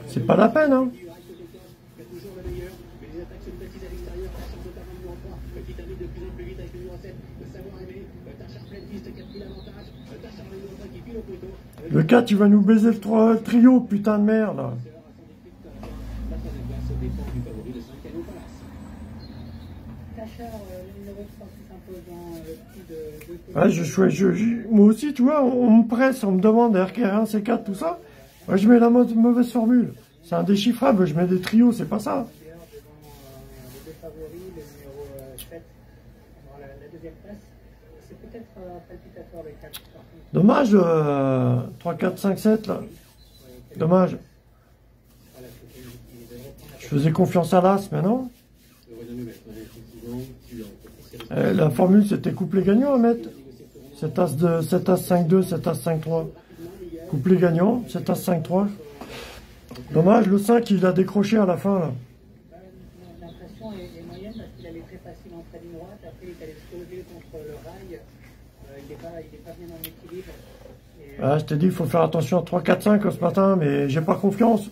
C'est pas la peine, hein. Le 4, tu vas nous baiser le, 3, trio, putain de merde. Je, je, je, moi aussi, tu vois, on, me presse, on me demande RK1, C4, tout ça. Moi, je mets la mauvaise formule. C'est indéchiffrable, je mets des trios, c'est pas ça. Dommage, euh, 3, 4, 5, 7, là. Dommage. Je faisais confiance à l'As, mais non. Eh, la formule, c'était couplet gagnant à mettre. 7 As, de, 7 As 5, 2, 7 As 5, 3. Couplet gagnant, 7 As 5, 3. Dommage, le 5, il a décroché à la fin, là. L'impression est, moyenne parce qu'il allait très facile en ligne droite. Après, il est allé se contre le rail. Euh, il n'est pas, pas, bien en équilibre. Ah, je t'ai dit, il faut faire attention à 3, 4, 5 ce matin, mais j'ai pas confiance.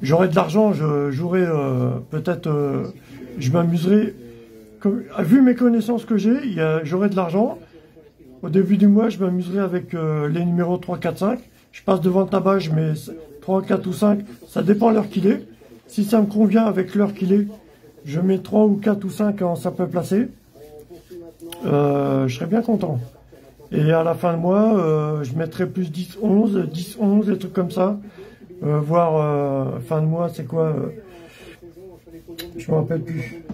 J'aurais de l'argent, j'aurais euh, peut-être, euh, je m'amuserais. Vu mes connaissances que j'ai, j'aurais de l'argent. Au début du mois, je m'amuserais avec les numéros 3, 4, 5. Je passe devant le tabac, je mets 3, 4 ou 5. Ça dépend l'heure qu'il est. Si ça me convient avec l'heure qu'il est, je mets 3 ou 4 ou 5 quand ça peut placer. Euh, je serais bien content. Et à la fin de mois, euh, je mettrai plus 10, 11, 10, 11, des trucs comme ça. Euh, voir fin de mois, c'est quoi Je me rappelle plus.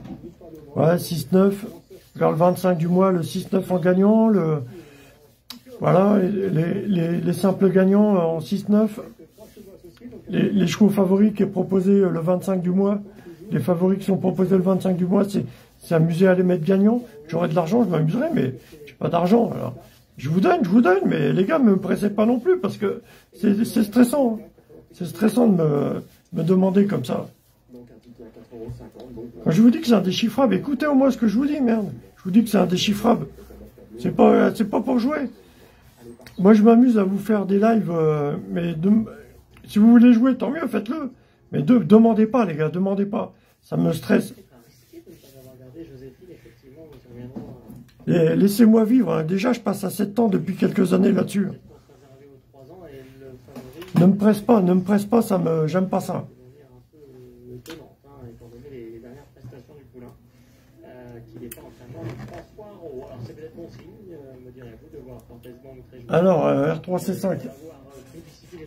Ouais, 6, 9. Vers le 25 du mois, le 6, 9 en gagnant. Le, voilà, les, simples gagnants en 6-9. Les, chevaux favoris qui est proposé le 25 du mois. Les favoris qui sont proposés le 25 du mois, c'est amusé à les mettre gagnants. J'aurais de l'argent, je m'amuserais, mais j'ai pas d'argent. Je vous donne, je vous donne, mais les gars, ne me pressez pas non plus parce que c'est stressant. C'est stressant de me, demander comme ça. Quand je vous dis que c'est indéchiffrable, écoutez au moins ce que je vous dis, merde. Je vous dis que c'est indéchiffrable. C'est pas, c'est pas pour jouer. Moi, je m'amuse à vous faire des lives, euh, mais si vous voulez jouer, tant mieux, faites-le. Mais de, demandez pas, les gars, demandez pas. Ça me stresse. Laissez-moi vivre. Hein. Déjà, je passe à 7 ans depuis quelques années là-dessus. Ne me presse pas, ne me presse pas, ça me, j'aime pas ça. Alors, euh, R3C5. Eh,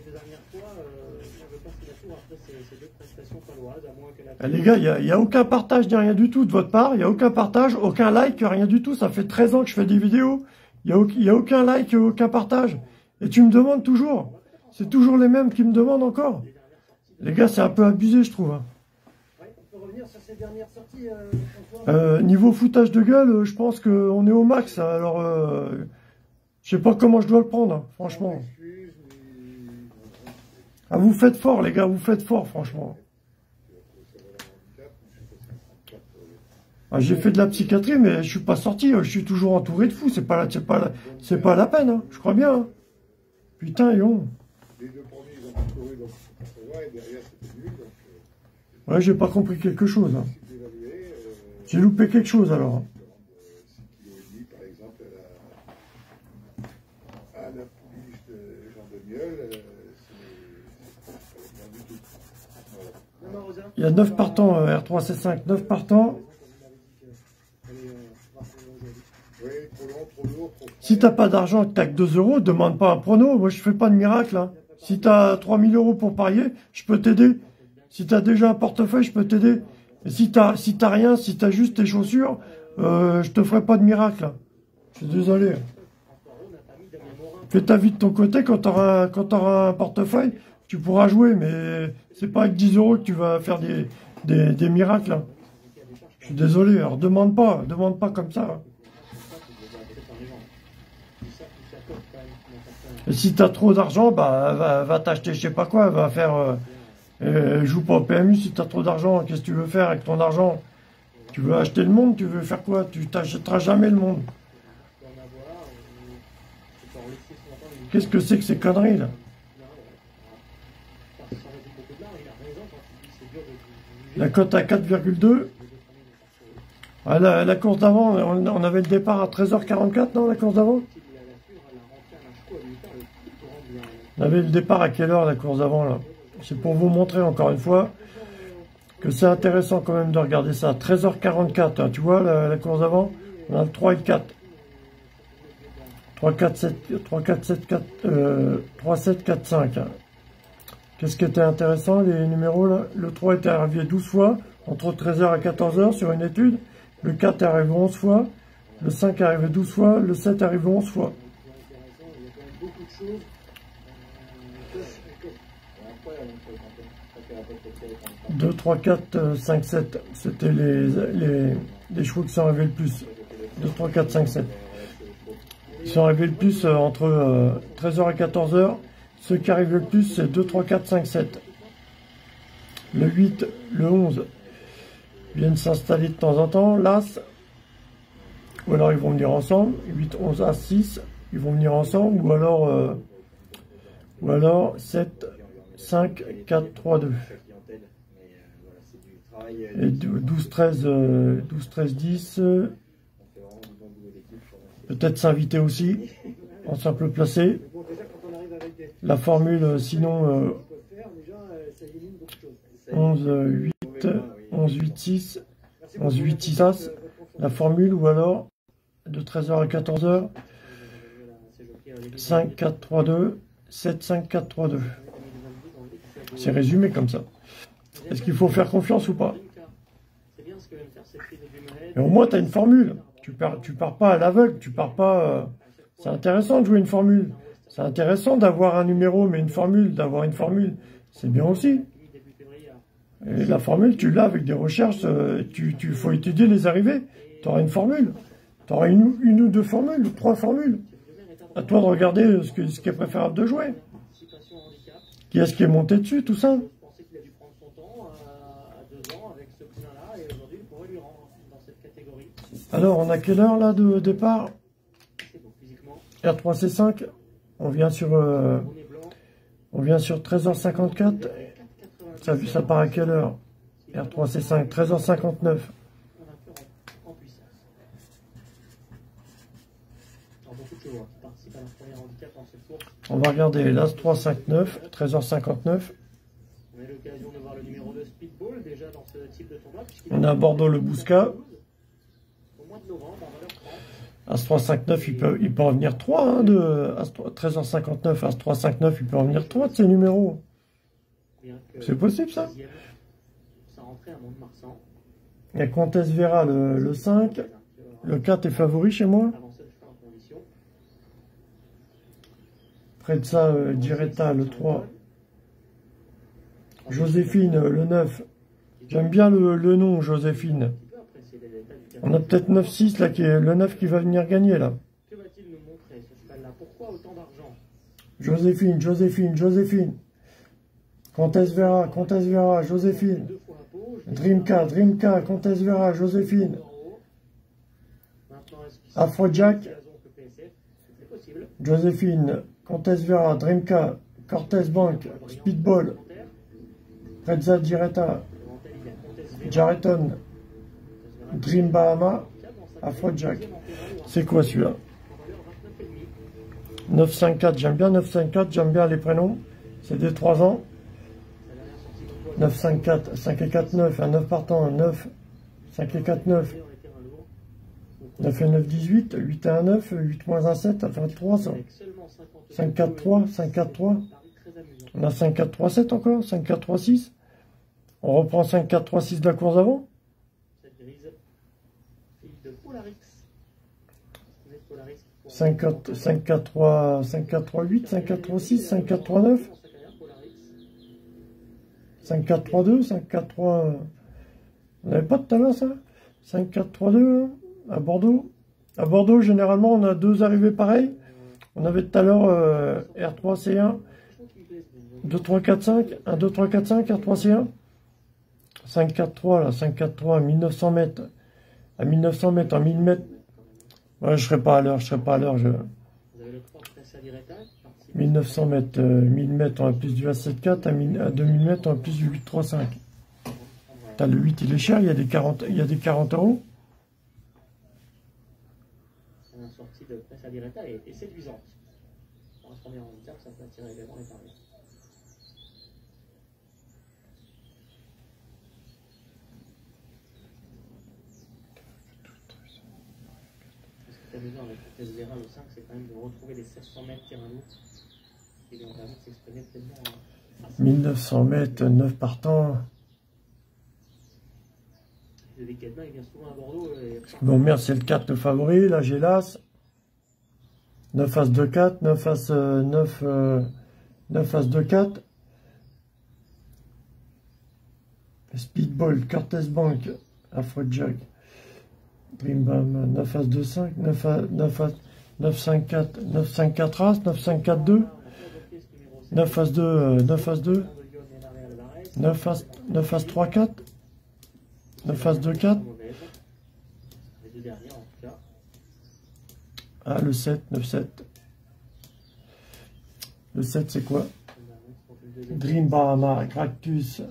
les gars, il n'y a, aucun partage ni rien du tout de votre part. Il n'y a aucun partage, aucun like, rien du tout. Ça fait 13 ans que je fais des vidéos. Il n'y a, a, aucun like, aucun partage. Et tu me demandes toujours. C'est toujours les mêmes qui me demandent encore. Les gars, c'est un peu abusé, je trouve. Hein. Euh, niveau foutage de gueule, je pense qu'on est au max. Alors, euh, je sais pas comment je dois le prendre, hein, franchement. Ah, vous faites fort, les gars, vous faites fort, franchement. Ah, j'ai fait de la psychiatrie, mais je suis pas sorti. Hein. Je suis toujours entouré de fous. C'est pas, la, pas, c'est pas la peine, hein. je crois bien. Hein. Putain, yon. Ouais, j'ai pas compris quelque chose. J'ai loupé quelque chose alors. Il y a 9 partants, R3C5, 9 partants. Si t'as pas d'argent que t'as que 2 euros, demande pas un prono. Moi, je fais pas de miracle. Hein. Si t'as 3000 euros pour parier, je peux t'aider. Si t'as déjà un portefeuille, je peux t'aider. Si t'as si rien, si t'as juste tes chaussures, euh, je te ferai pas de miracle. Je suis désolé. Fais ta vie de ton côté, quand tu auras, quand auras un portefeuille, tu pourras jouer, mais c'est pas avec 10 euros que tu vas faire des, des, miracles. Je suis désolé, alors demande pas, demande pas comme ça. Si tu as trop d'argent, bah, va, t'acheter je sais pas quoi, va faire... Euh, euh, joue pas au PMU si tu as trop d'argent, qu'est-ce que tu veux faire avec ton argent? Tu veux acheter le monde, tu veux faire quoi? Tu t'achèteras jamais le monde. Qu'est-ce que c'est que ces conneries là? La cote à 4,2. Ah, la, course d'avant, on, avait le départ à 13h44, non, la course d'avant? On avait le départ à quelle heure, la course d'avant, là C'est pour vous montrer, encore une fois, que c'est intéressant quand même de regarder ça. 13h44, hein, tu vois, la, course d'avant On a le 3 et le 4. 3, 4, 7, 3, 4, 7, 4, euh, 3, 7, 4, 5. Qu'est-ce qui était intéressant, les numéros là Le 3 était arrivé 12 fois, entre 13h et 14h sur une étude. Le 4 est arrivé 11 fois. Le 5 est arrivé 12 fois. Le 7 est arrivé 11 fois. 2, 3, 4, 5, 7. C'était les, les, les chevaux qui sont arrivés le plus. 2, 3, 4, 5, 7. Ils sont arrivés le plus euh, entre 13h euh, et 14h. Ceux qui arrivent le plus, c'est 2, 3, 4, 5, 7. Le 8, le 11 viennent s'installer de temps en temps. L'As, ou alors ils vont venir ensemble. 8, 11, As, 6, ils vont venir ensemble. Ou alors, euh, ou alors 7, 5, 4, 3, 2. Et 12, 13, 12, 13, 10. Peut-être s'inviter aussi, en simple placé. La formule, sinon, 11, 8, 11, 8, 6, 11, 8, 6, As. La formule, ou alors, de 13h à 14h, 5, 4, 3, 2, 7, 5, 4, 3, 2. C'est résumé comme ça. Est-ce qu'il faut faire confiance ou pas Mais au moins, tu as une formule. Tu pars, tu pars pas à l'aveugle, tu pars pas... Euh, c'est intéressant de jouer une formule. C'est intéressant d'avoir un numéro, mais une formule, d'avoir une formule, c'est bien aussi. Et la formule, tu l'as avec des recherches, euh, tu, tu faut étudier les arrivées. Tu auras une formule. Tu auras une, une, ou deux formules, trois formules. À toi de regarder ce, ce qui est préférable de jouer. Qui est-ce qui est monté dessus, tout ça? Alors, on a quelle heure là de départ R3C5 On vient sur euh, on vient sur 13h54. Ça, ça part à quelle heure R3C5, 13h59. On va regarder l'As 359, 13h59. On a Bordeaux le Bousca. As 359, il peut, il peut revenir 3 hein, de As 13h59, As 359, il peut revenir 3 de ces numéros. C'est possible ça? Il y a Comtesse Vera le, le 5, le 4 est favori chez moi. Près de ça, euh, Diretta le 3. Joséphine le 9. J'aime bien le, le nom Joséphine. On a peut-être 9-6 là, qui est le 9 qui va venir gagner là. Que va-t-il nous montrer ce cheval-là? Pourquoi autant d'argent? Joséphine, Joséphine, Joséphine. Comtesse Vera, Comtesse Vera, Joséphine. Dreamka, Dreamka, Comtesse Vera, Joséphine. Afrojack. Joséphine, Comtesse Vera, Dreamka, Cortez Bank, Speedball. Prezza Diretta. Jarreton. Dream Bahama, Afrojack. C'est quoi celui-là? 954, j'aime bien 954, j'aime bien les prénoms. C'est des 3 ans. 954, 5 et 4, 9, un 9 partant, un 9, 5 et 4, 9. 9 et 9, 18. 8 et 1, 9. 8 moins 1, 7. Ça fait 3, ça. 5, 4, 3. 5, 4, 3. On a 5, 4, 3, 7 encore. 5, 4, 3, 6. On reprend 5, 4, 3, 6 de la course avant. 5, 4, 5, 4, 3, 5, 4, 3, 8, 5, 4, 3, 6, 5, 4, 3, 9. 5, 4, 3, 2, 5, 4, 3... On n'avait pas tout à l'heure ça? 5, 4, 3, 2 à Bordeaux? À Bordeaux, généralement, on a deux arrivées pareilles. On avait tout à l'heure euh, R3C1, 2, 3, 4, 5, 1, 2, 3, 4, 5, R3C1. 5, 4, 3, là, 5, 4, 3, à 1900 mètres. À 1900 mètres, en 1000 mètres. Ouais, je serai pas à l'heure, je serai pas à l'heure. Je... 1900 mètres, euh, 1000 mètres, on a plus du A74, à, à 2000 mètres, on a plus du 835. As le 8, il est cher, il y a des 40, il y a des 40 euros. La sortie de presse à Diretta est, séduisante. Pour un premier handicap, ça peut attirer également les parieurs. Ce qui est amusant avec la Vera, le 5, c'est quand même de retrouver les 700 mètres terrain lourd qui lui ont permis de s'exprimer pleinement. hein. 1900 mètres, 9 partants. Le il vient souvent à Bordeaux. Et... Bon, merde, c'est le 4 le favori. Là, j'ai l'As. 9 As 2 4, 9 As, euh, 9, euh, 9 As 2 4. Speedball, Cortez Bank, Afrojack, Dreambam, 9 As 2 5, 9 As, 9 As, 9 5 4, 9 5 4 As, 9 5 4 2, 9 As 2, euh, 9 As 2, 9 As, 9 As 3 4, 9 As 2 4. Les deux derniers, en tout cas. Ah, le 7, 9 7. Le 7, c'est quoi? Dream Bahama, Cactus.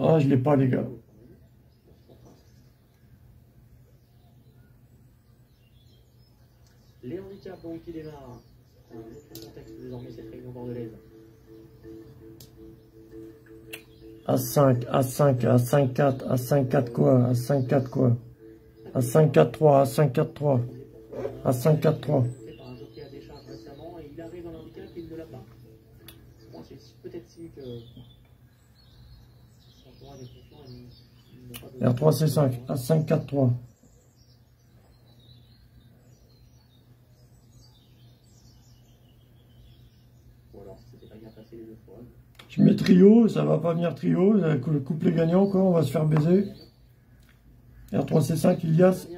Ah, je l'ai pas, les gars. Les handicaps donc qui démarrent. C'est un autre contexte désormais cette réunion bordelaise. A5, A5, A5 4, A5 4 quoi A5 4 quoi? A5 4 3, A5 4 3, A5 4 3. Fait par un jockey à décharge récemment et il arrive dans l'handicap et il ne l'a pas. Bon, c'est peut-être signe que son entourage est confiant et il n'a pas de... R3 C5, A5 4 3. Ou alors c'était pas bien passé les deux fois. Je mets trio, ça va pas venir trio, le couplet gagnant quoi, on va se faire baiser. R3 C5, Ilias.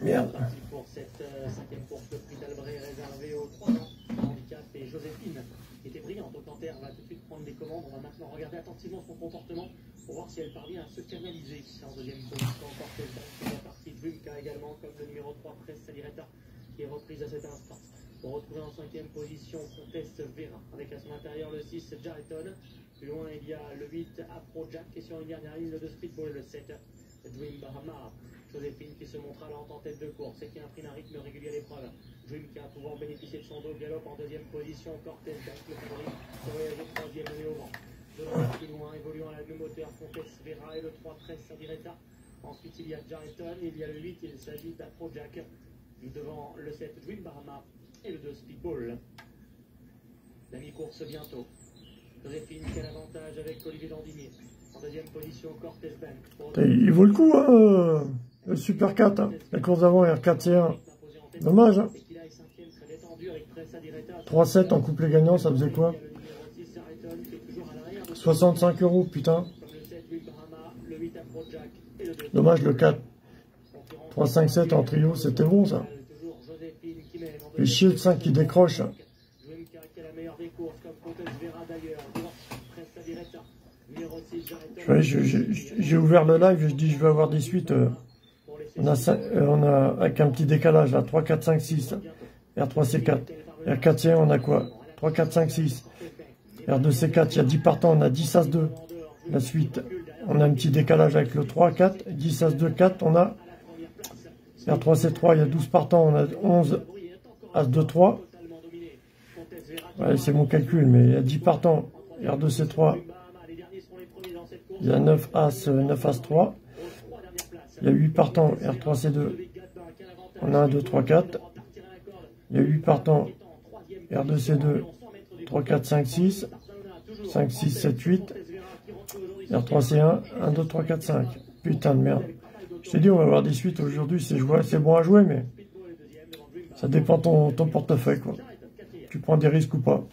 Merde. Pour cette euh, cinquième course, le prix d'Albret réservé aux 3 ans. Handicap et Joséphine, va tout de suite prendre des commandes. On va maintenant regarder attentivement son comportement pour voir si elle parvient à se canaliser. Également, comme le numéro 3, Presse qui est reprise à cet instant. On retrouve en cinquième position Comtesse Vera, avec à son intérieur le 6, Jarreton. Plus loin, il y a le 8, Afrojack, et sur une dernière ligne, le 2 Speedball, le 7, Dream Bahama. Joséphine qui se montre alors en tête de course et qui imprime un rythme régulier à l'épreuve. Dream qui a pouvant bénéficier de son dos galop en deuxième position. Cortez Bank, le favori, troisième mené au vent. Plus loin, évoluant à la même hauteur, Comtesse Vera et le 3 13 Sadireta. Ensuite, il y a Jarreton, il y a le 8, il s'agit d'Afrojack. Devant le 7 Dream Bahama et le 2 Speedball. La mi-course bientôt. Joséphine qui a l'avantage avec Olivier Dandinier. En deuxième position, Cortez Bank. Il vaut le coup, hein, le Super 4. Hein. La course d'avant, R4 C1. Dommage, hein. 3-7 en couplet gagnant, ça faisait quoi? 65 euros, putain. Dommage, le 4. 3-5-7 en trio, c'était bon, ça. Le Shield 5 qui décroche. J'ai ouvert le live, je dis je vais avoir des suites. Euh, on, a, euh, on a avec un petit décalage là, 3, 4, 5, 6. R3C4. R4C1, on a quoi? 3, 4, 5, 6. R2C4, il y a 10 partants, on a 10 As 2. La suite, on a un petit décalage avec le 3, 4. 10 As 2, 4, on a R3C3, il y a 12 partants, on a 11 As 2, 3. Ouais, c'est mon calcul, mais il y a 10 partants. R2C3, Il y a 9 As, 9 As 3. Il y a 8 partants, R3, C2. On a 1, 2, 3, 4. Il y a 8 partants, R2, C2. 3, 4, 5, 6. 5, 6, 7, 8. R3, C1. 1, 2, 3, 4, 5. Putain de merde. Je t'ai dit, on va avoir des suites aujourd'hui. C'est bon à jouer, mais ça dépend ton, ton portefeuille, quoi. Tu prends des risques ou pas.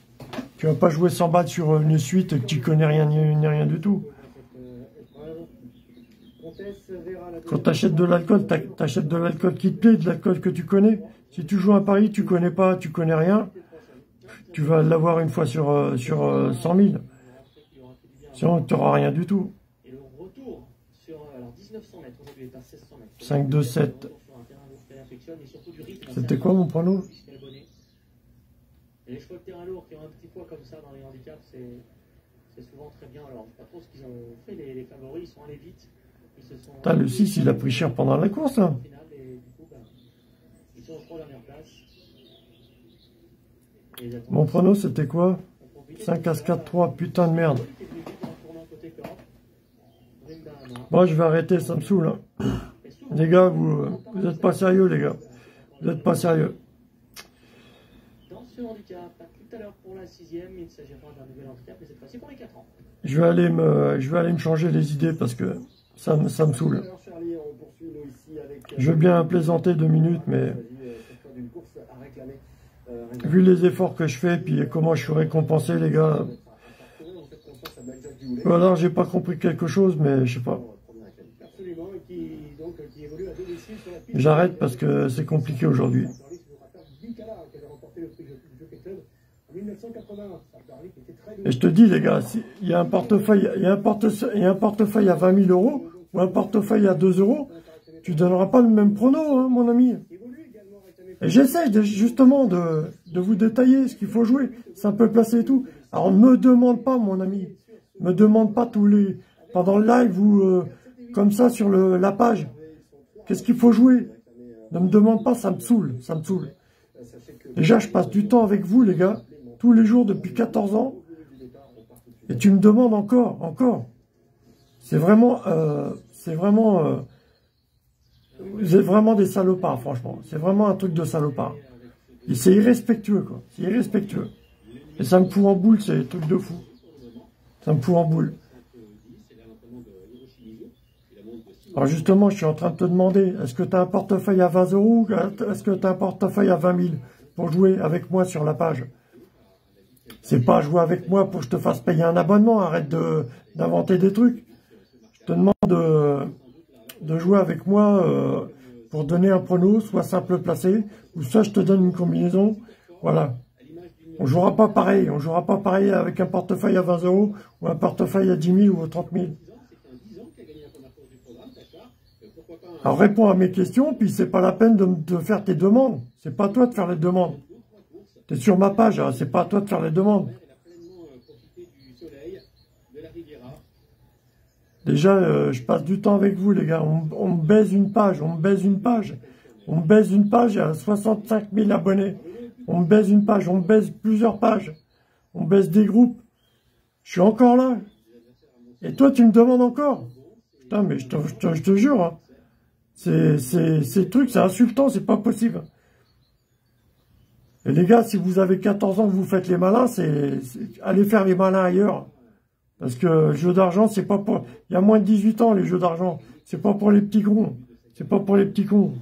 Tu vas pas jouer 100 balles sur une suite que tu connais rien ni rien du tout. Quand tu achètes de l'alcool, tu achètes de l'alcool qui te plaît, de l'alcool que tu connais. Si tu joues à Paris, tu connais pas, tu connais rien, tu vas l'avoir une fois sur, euh, sur 100 euh, 000. Sinon, tu n'auras rien du tout. 5, 2, 7. C'était quoi mon prono les chevaux de terrain lourds qui ont un petit poids comme ça dans les handicaps, c'est souvent très bien. Alors, je ne sais pas trop ce qu'ils ont fait, les, les, favoris, ils sont allés vite. Ils se sont... Putain, le 6, il a pris cher pendant la course, là. Mon prono, c'était quoi? 5 As 4 3, putain de merde. Bon, je vais arrêter, ça me saoule. Hein. Les gars, vous, vous êtes pas sérieux, les gars. Vous n'êtes pas sérieux. Dans ce handicap, tout à l'heure pour la sixième, il s'agira d'un nouvel handicap, mais cette fois-ci pour les 4 ans. Je vais aller me, je vais aller me changer les idées parce que ça, me, ça me saoule. Je veux bien plaisanter deux minutes, mais vu les efforts que je fais, puis comment je suis récompensé, les gars. Ou alors j'ai pas compris quelque chose, mais je sais pas. J'arrête parce que c'est compliqué aujourd'hui. Et je te dis, les gars, il y a un portefeuille, il y a un portefeuille, il y a un portefeuille à 20 000 euros ou un portefeuille à 2 euros, tu donneras pas le même prono, hein, mon ami. Et j'essaie justement de, de, vous détailler ce qu'il faut jouer. C'est un peu placé et tout. Alors, ne me demande pas, mon ami. Me demande pas tous les... Pendant le live ou euh, comme ça sur le, la page. Qu'est-ce qu'il faut jouer? Ne me demande pas, ça me saoule. Ça me saoule. Déjà, je passe du temps avec vous, les gars. Tous les jours depuis 14 ans. Et tu me demandes encore, encore. C'est vraiment... Euh, c'est vraiment... Euh, vous êtes vraiment des salopards, franchement. C'est vraiment un truc de salopard. Et c'est irrespectueux, quoi. C'est irrespectueux. Et ça me fout en boule, c'est des trucs de fou. Ça me en boule. Alors justement, je suis en train de te demander, est-ce que tu as un portefeuille à 20 euros est-ce que tu as un portefeuille à 20 000 pour jouer avec moi sur la page? C'est pas jouer avec moi pour que je te fasse payer un abonnement, arrête d'inventer des trucs. Je te demande de de jouer avec moi euh, pour donner un prono, soit simple placé, ou soit je te donne une combinaison. Voilà. On jouera pas pareil. On jouera pas pareil avec un portefeuille à 20 euros ou un portefeuille à 10 000 ou à 30 000. Alors réponds à mes questions, puis c'est pas la peine de, faire tes demandes. C'est pas toi de faire les demandes. Tu es sur ma page, hein. c'est pas à toi de faire les demandes. Déjà, euh, je passe du temps avec vous, les gars. On, me baise une page, on me baise une page. On me baise une page, a 65 000 abonnés. On me baise une page, on me baise plusieurs pages. On baise des groupes. Je suis encore là. Et toi, tu me demandes encore Putain, mais je te, jure, hein. ces trucs, c'est insultant, c'est pas possible. Et les gars, si vous avez 14 ans, vous faites les malins, c'est allez faire les malins ailleurs. Parce que jeu d'argent, c'est pas pour... Il y a moins de 18 ans, les jeux d'argent. C'est pas pour les petits cons. C'est pas pour les petits cons.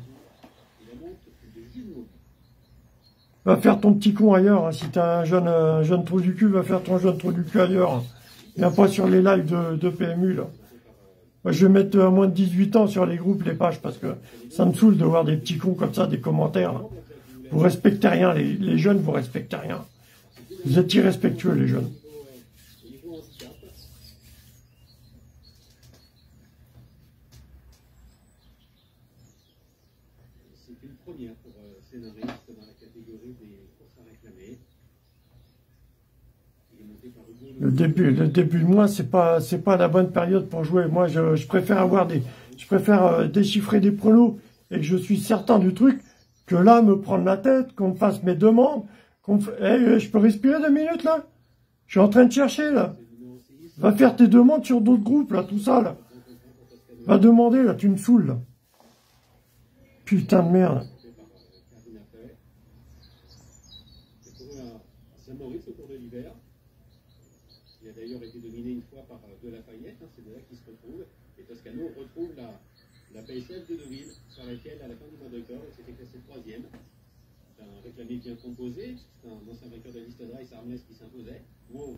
Va faire ton petit con ailleurs. Hein. Si t'as un jeune, un jeune trou du cul, va faire ton jeune trou du cul ailleurs. Viens pas sur les lives de, PMU, là. Moi, je vais mettre à moins de 18 ans sur les groupes, les pages, parce que ça me saoule de voir des petits cons comme ça, des commentaires. Vous respectez rien, les, les jeunes, vous respectez rien. Vous êtes irrespectueux, les jeunes. Le début, le début de mois, c'est pas, c'est pas la bonne période pour jouer. Moi, je, préfère avoir des, je préfère euh, déchiffrer des prolos et que je suis certain du truc que là, me prendre la tête, qu'on me fasse mes demandes, qu'on eh, je peux respirer deux minutes là? Je suis en train de chercher là. Va faire tes demandes sur d'autres groupes, là, tout ça, là. Va demander, là, tu me saoules, là. Putain de merde. s'appelle Thèse de Deauville, sur laquelle, à la fin du mois d'octobre, elle s'était classée troisième. C'est un réclamé bien composé, c'est un ancien vainqueur de liste Drive, Armès, qui s'imposait. Wow.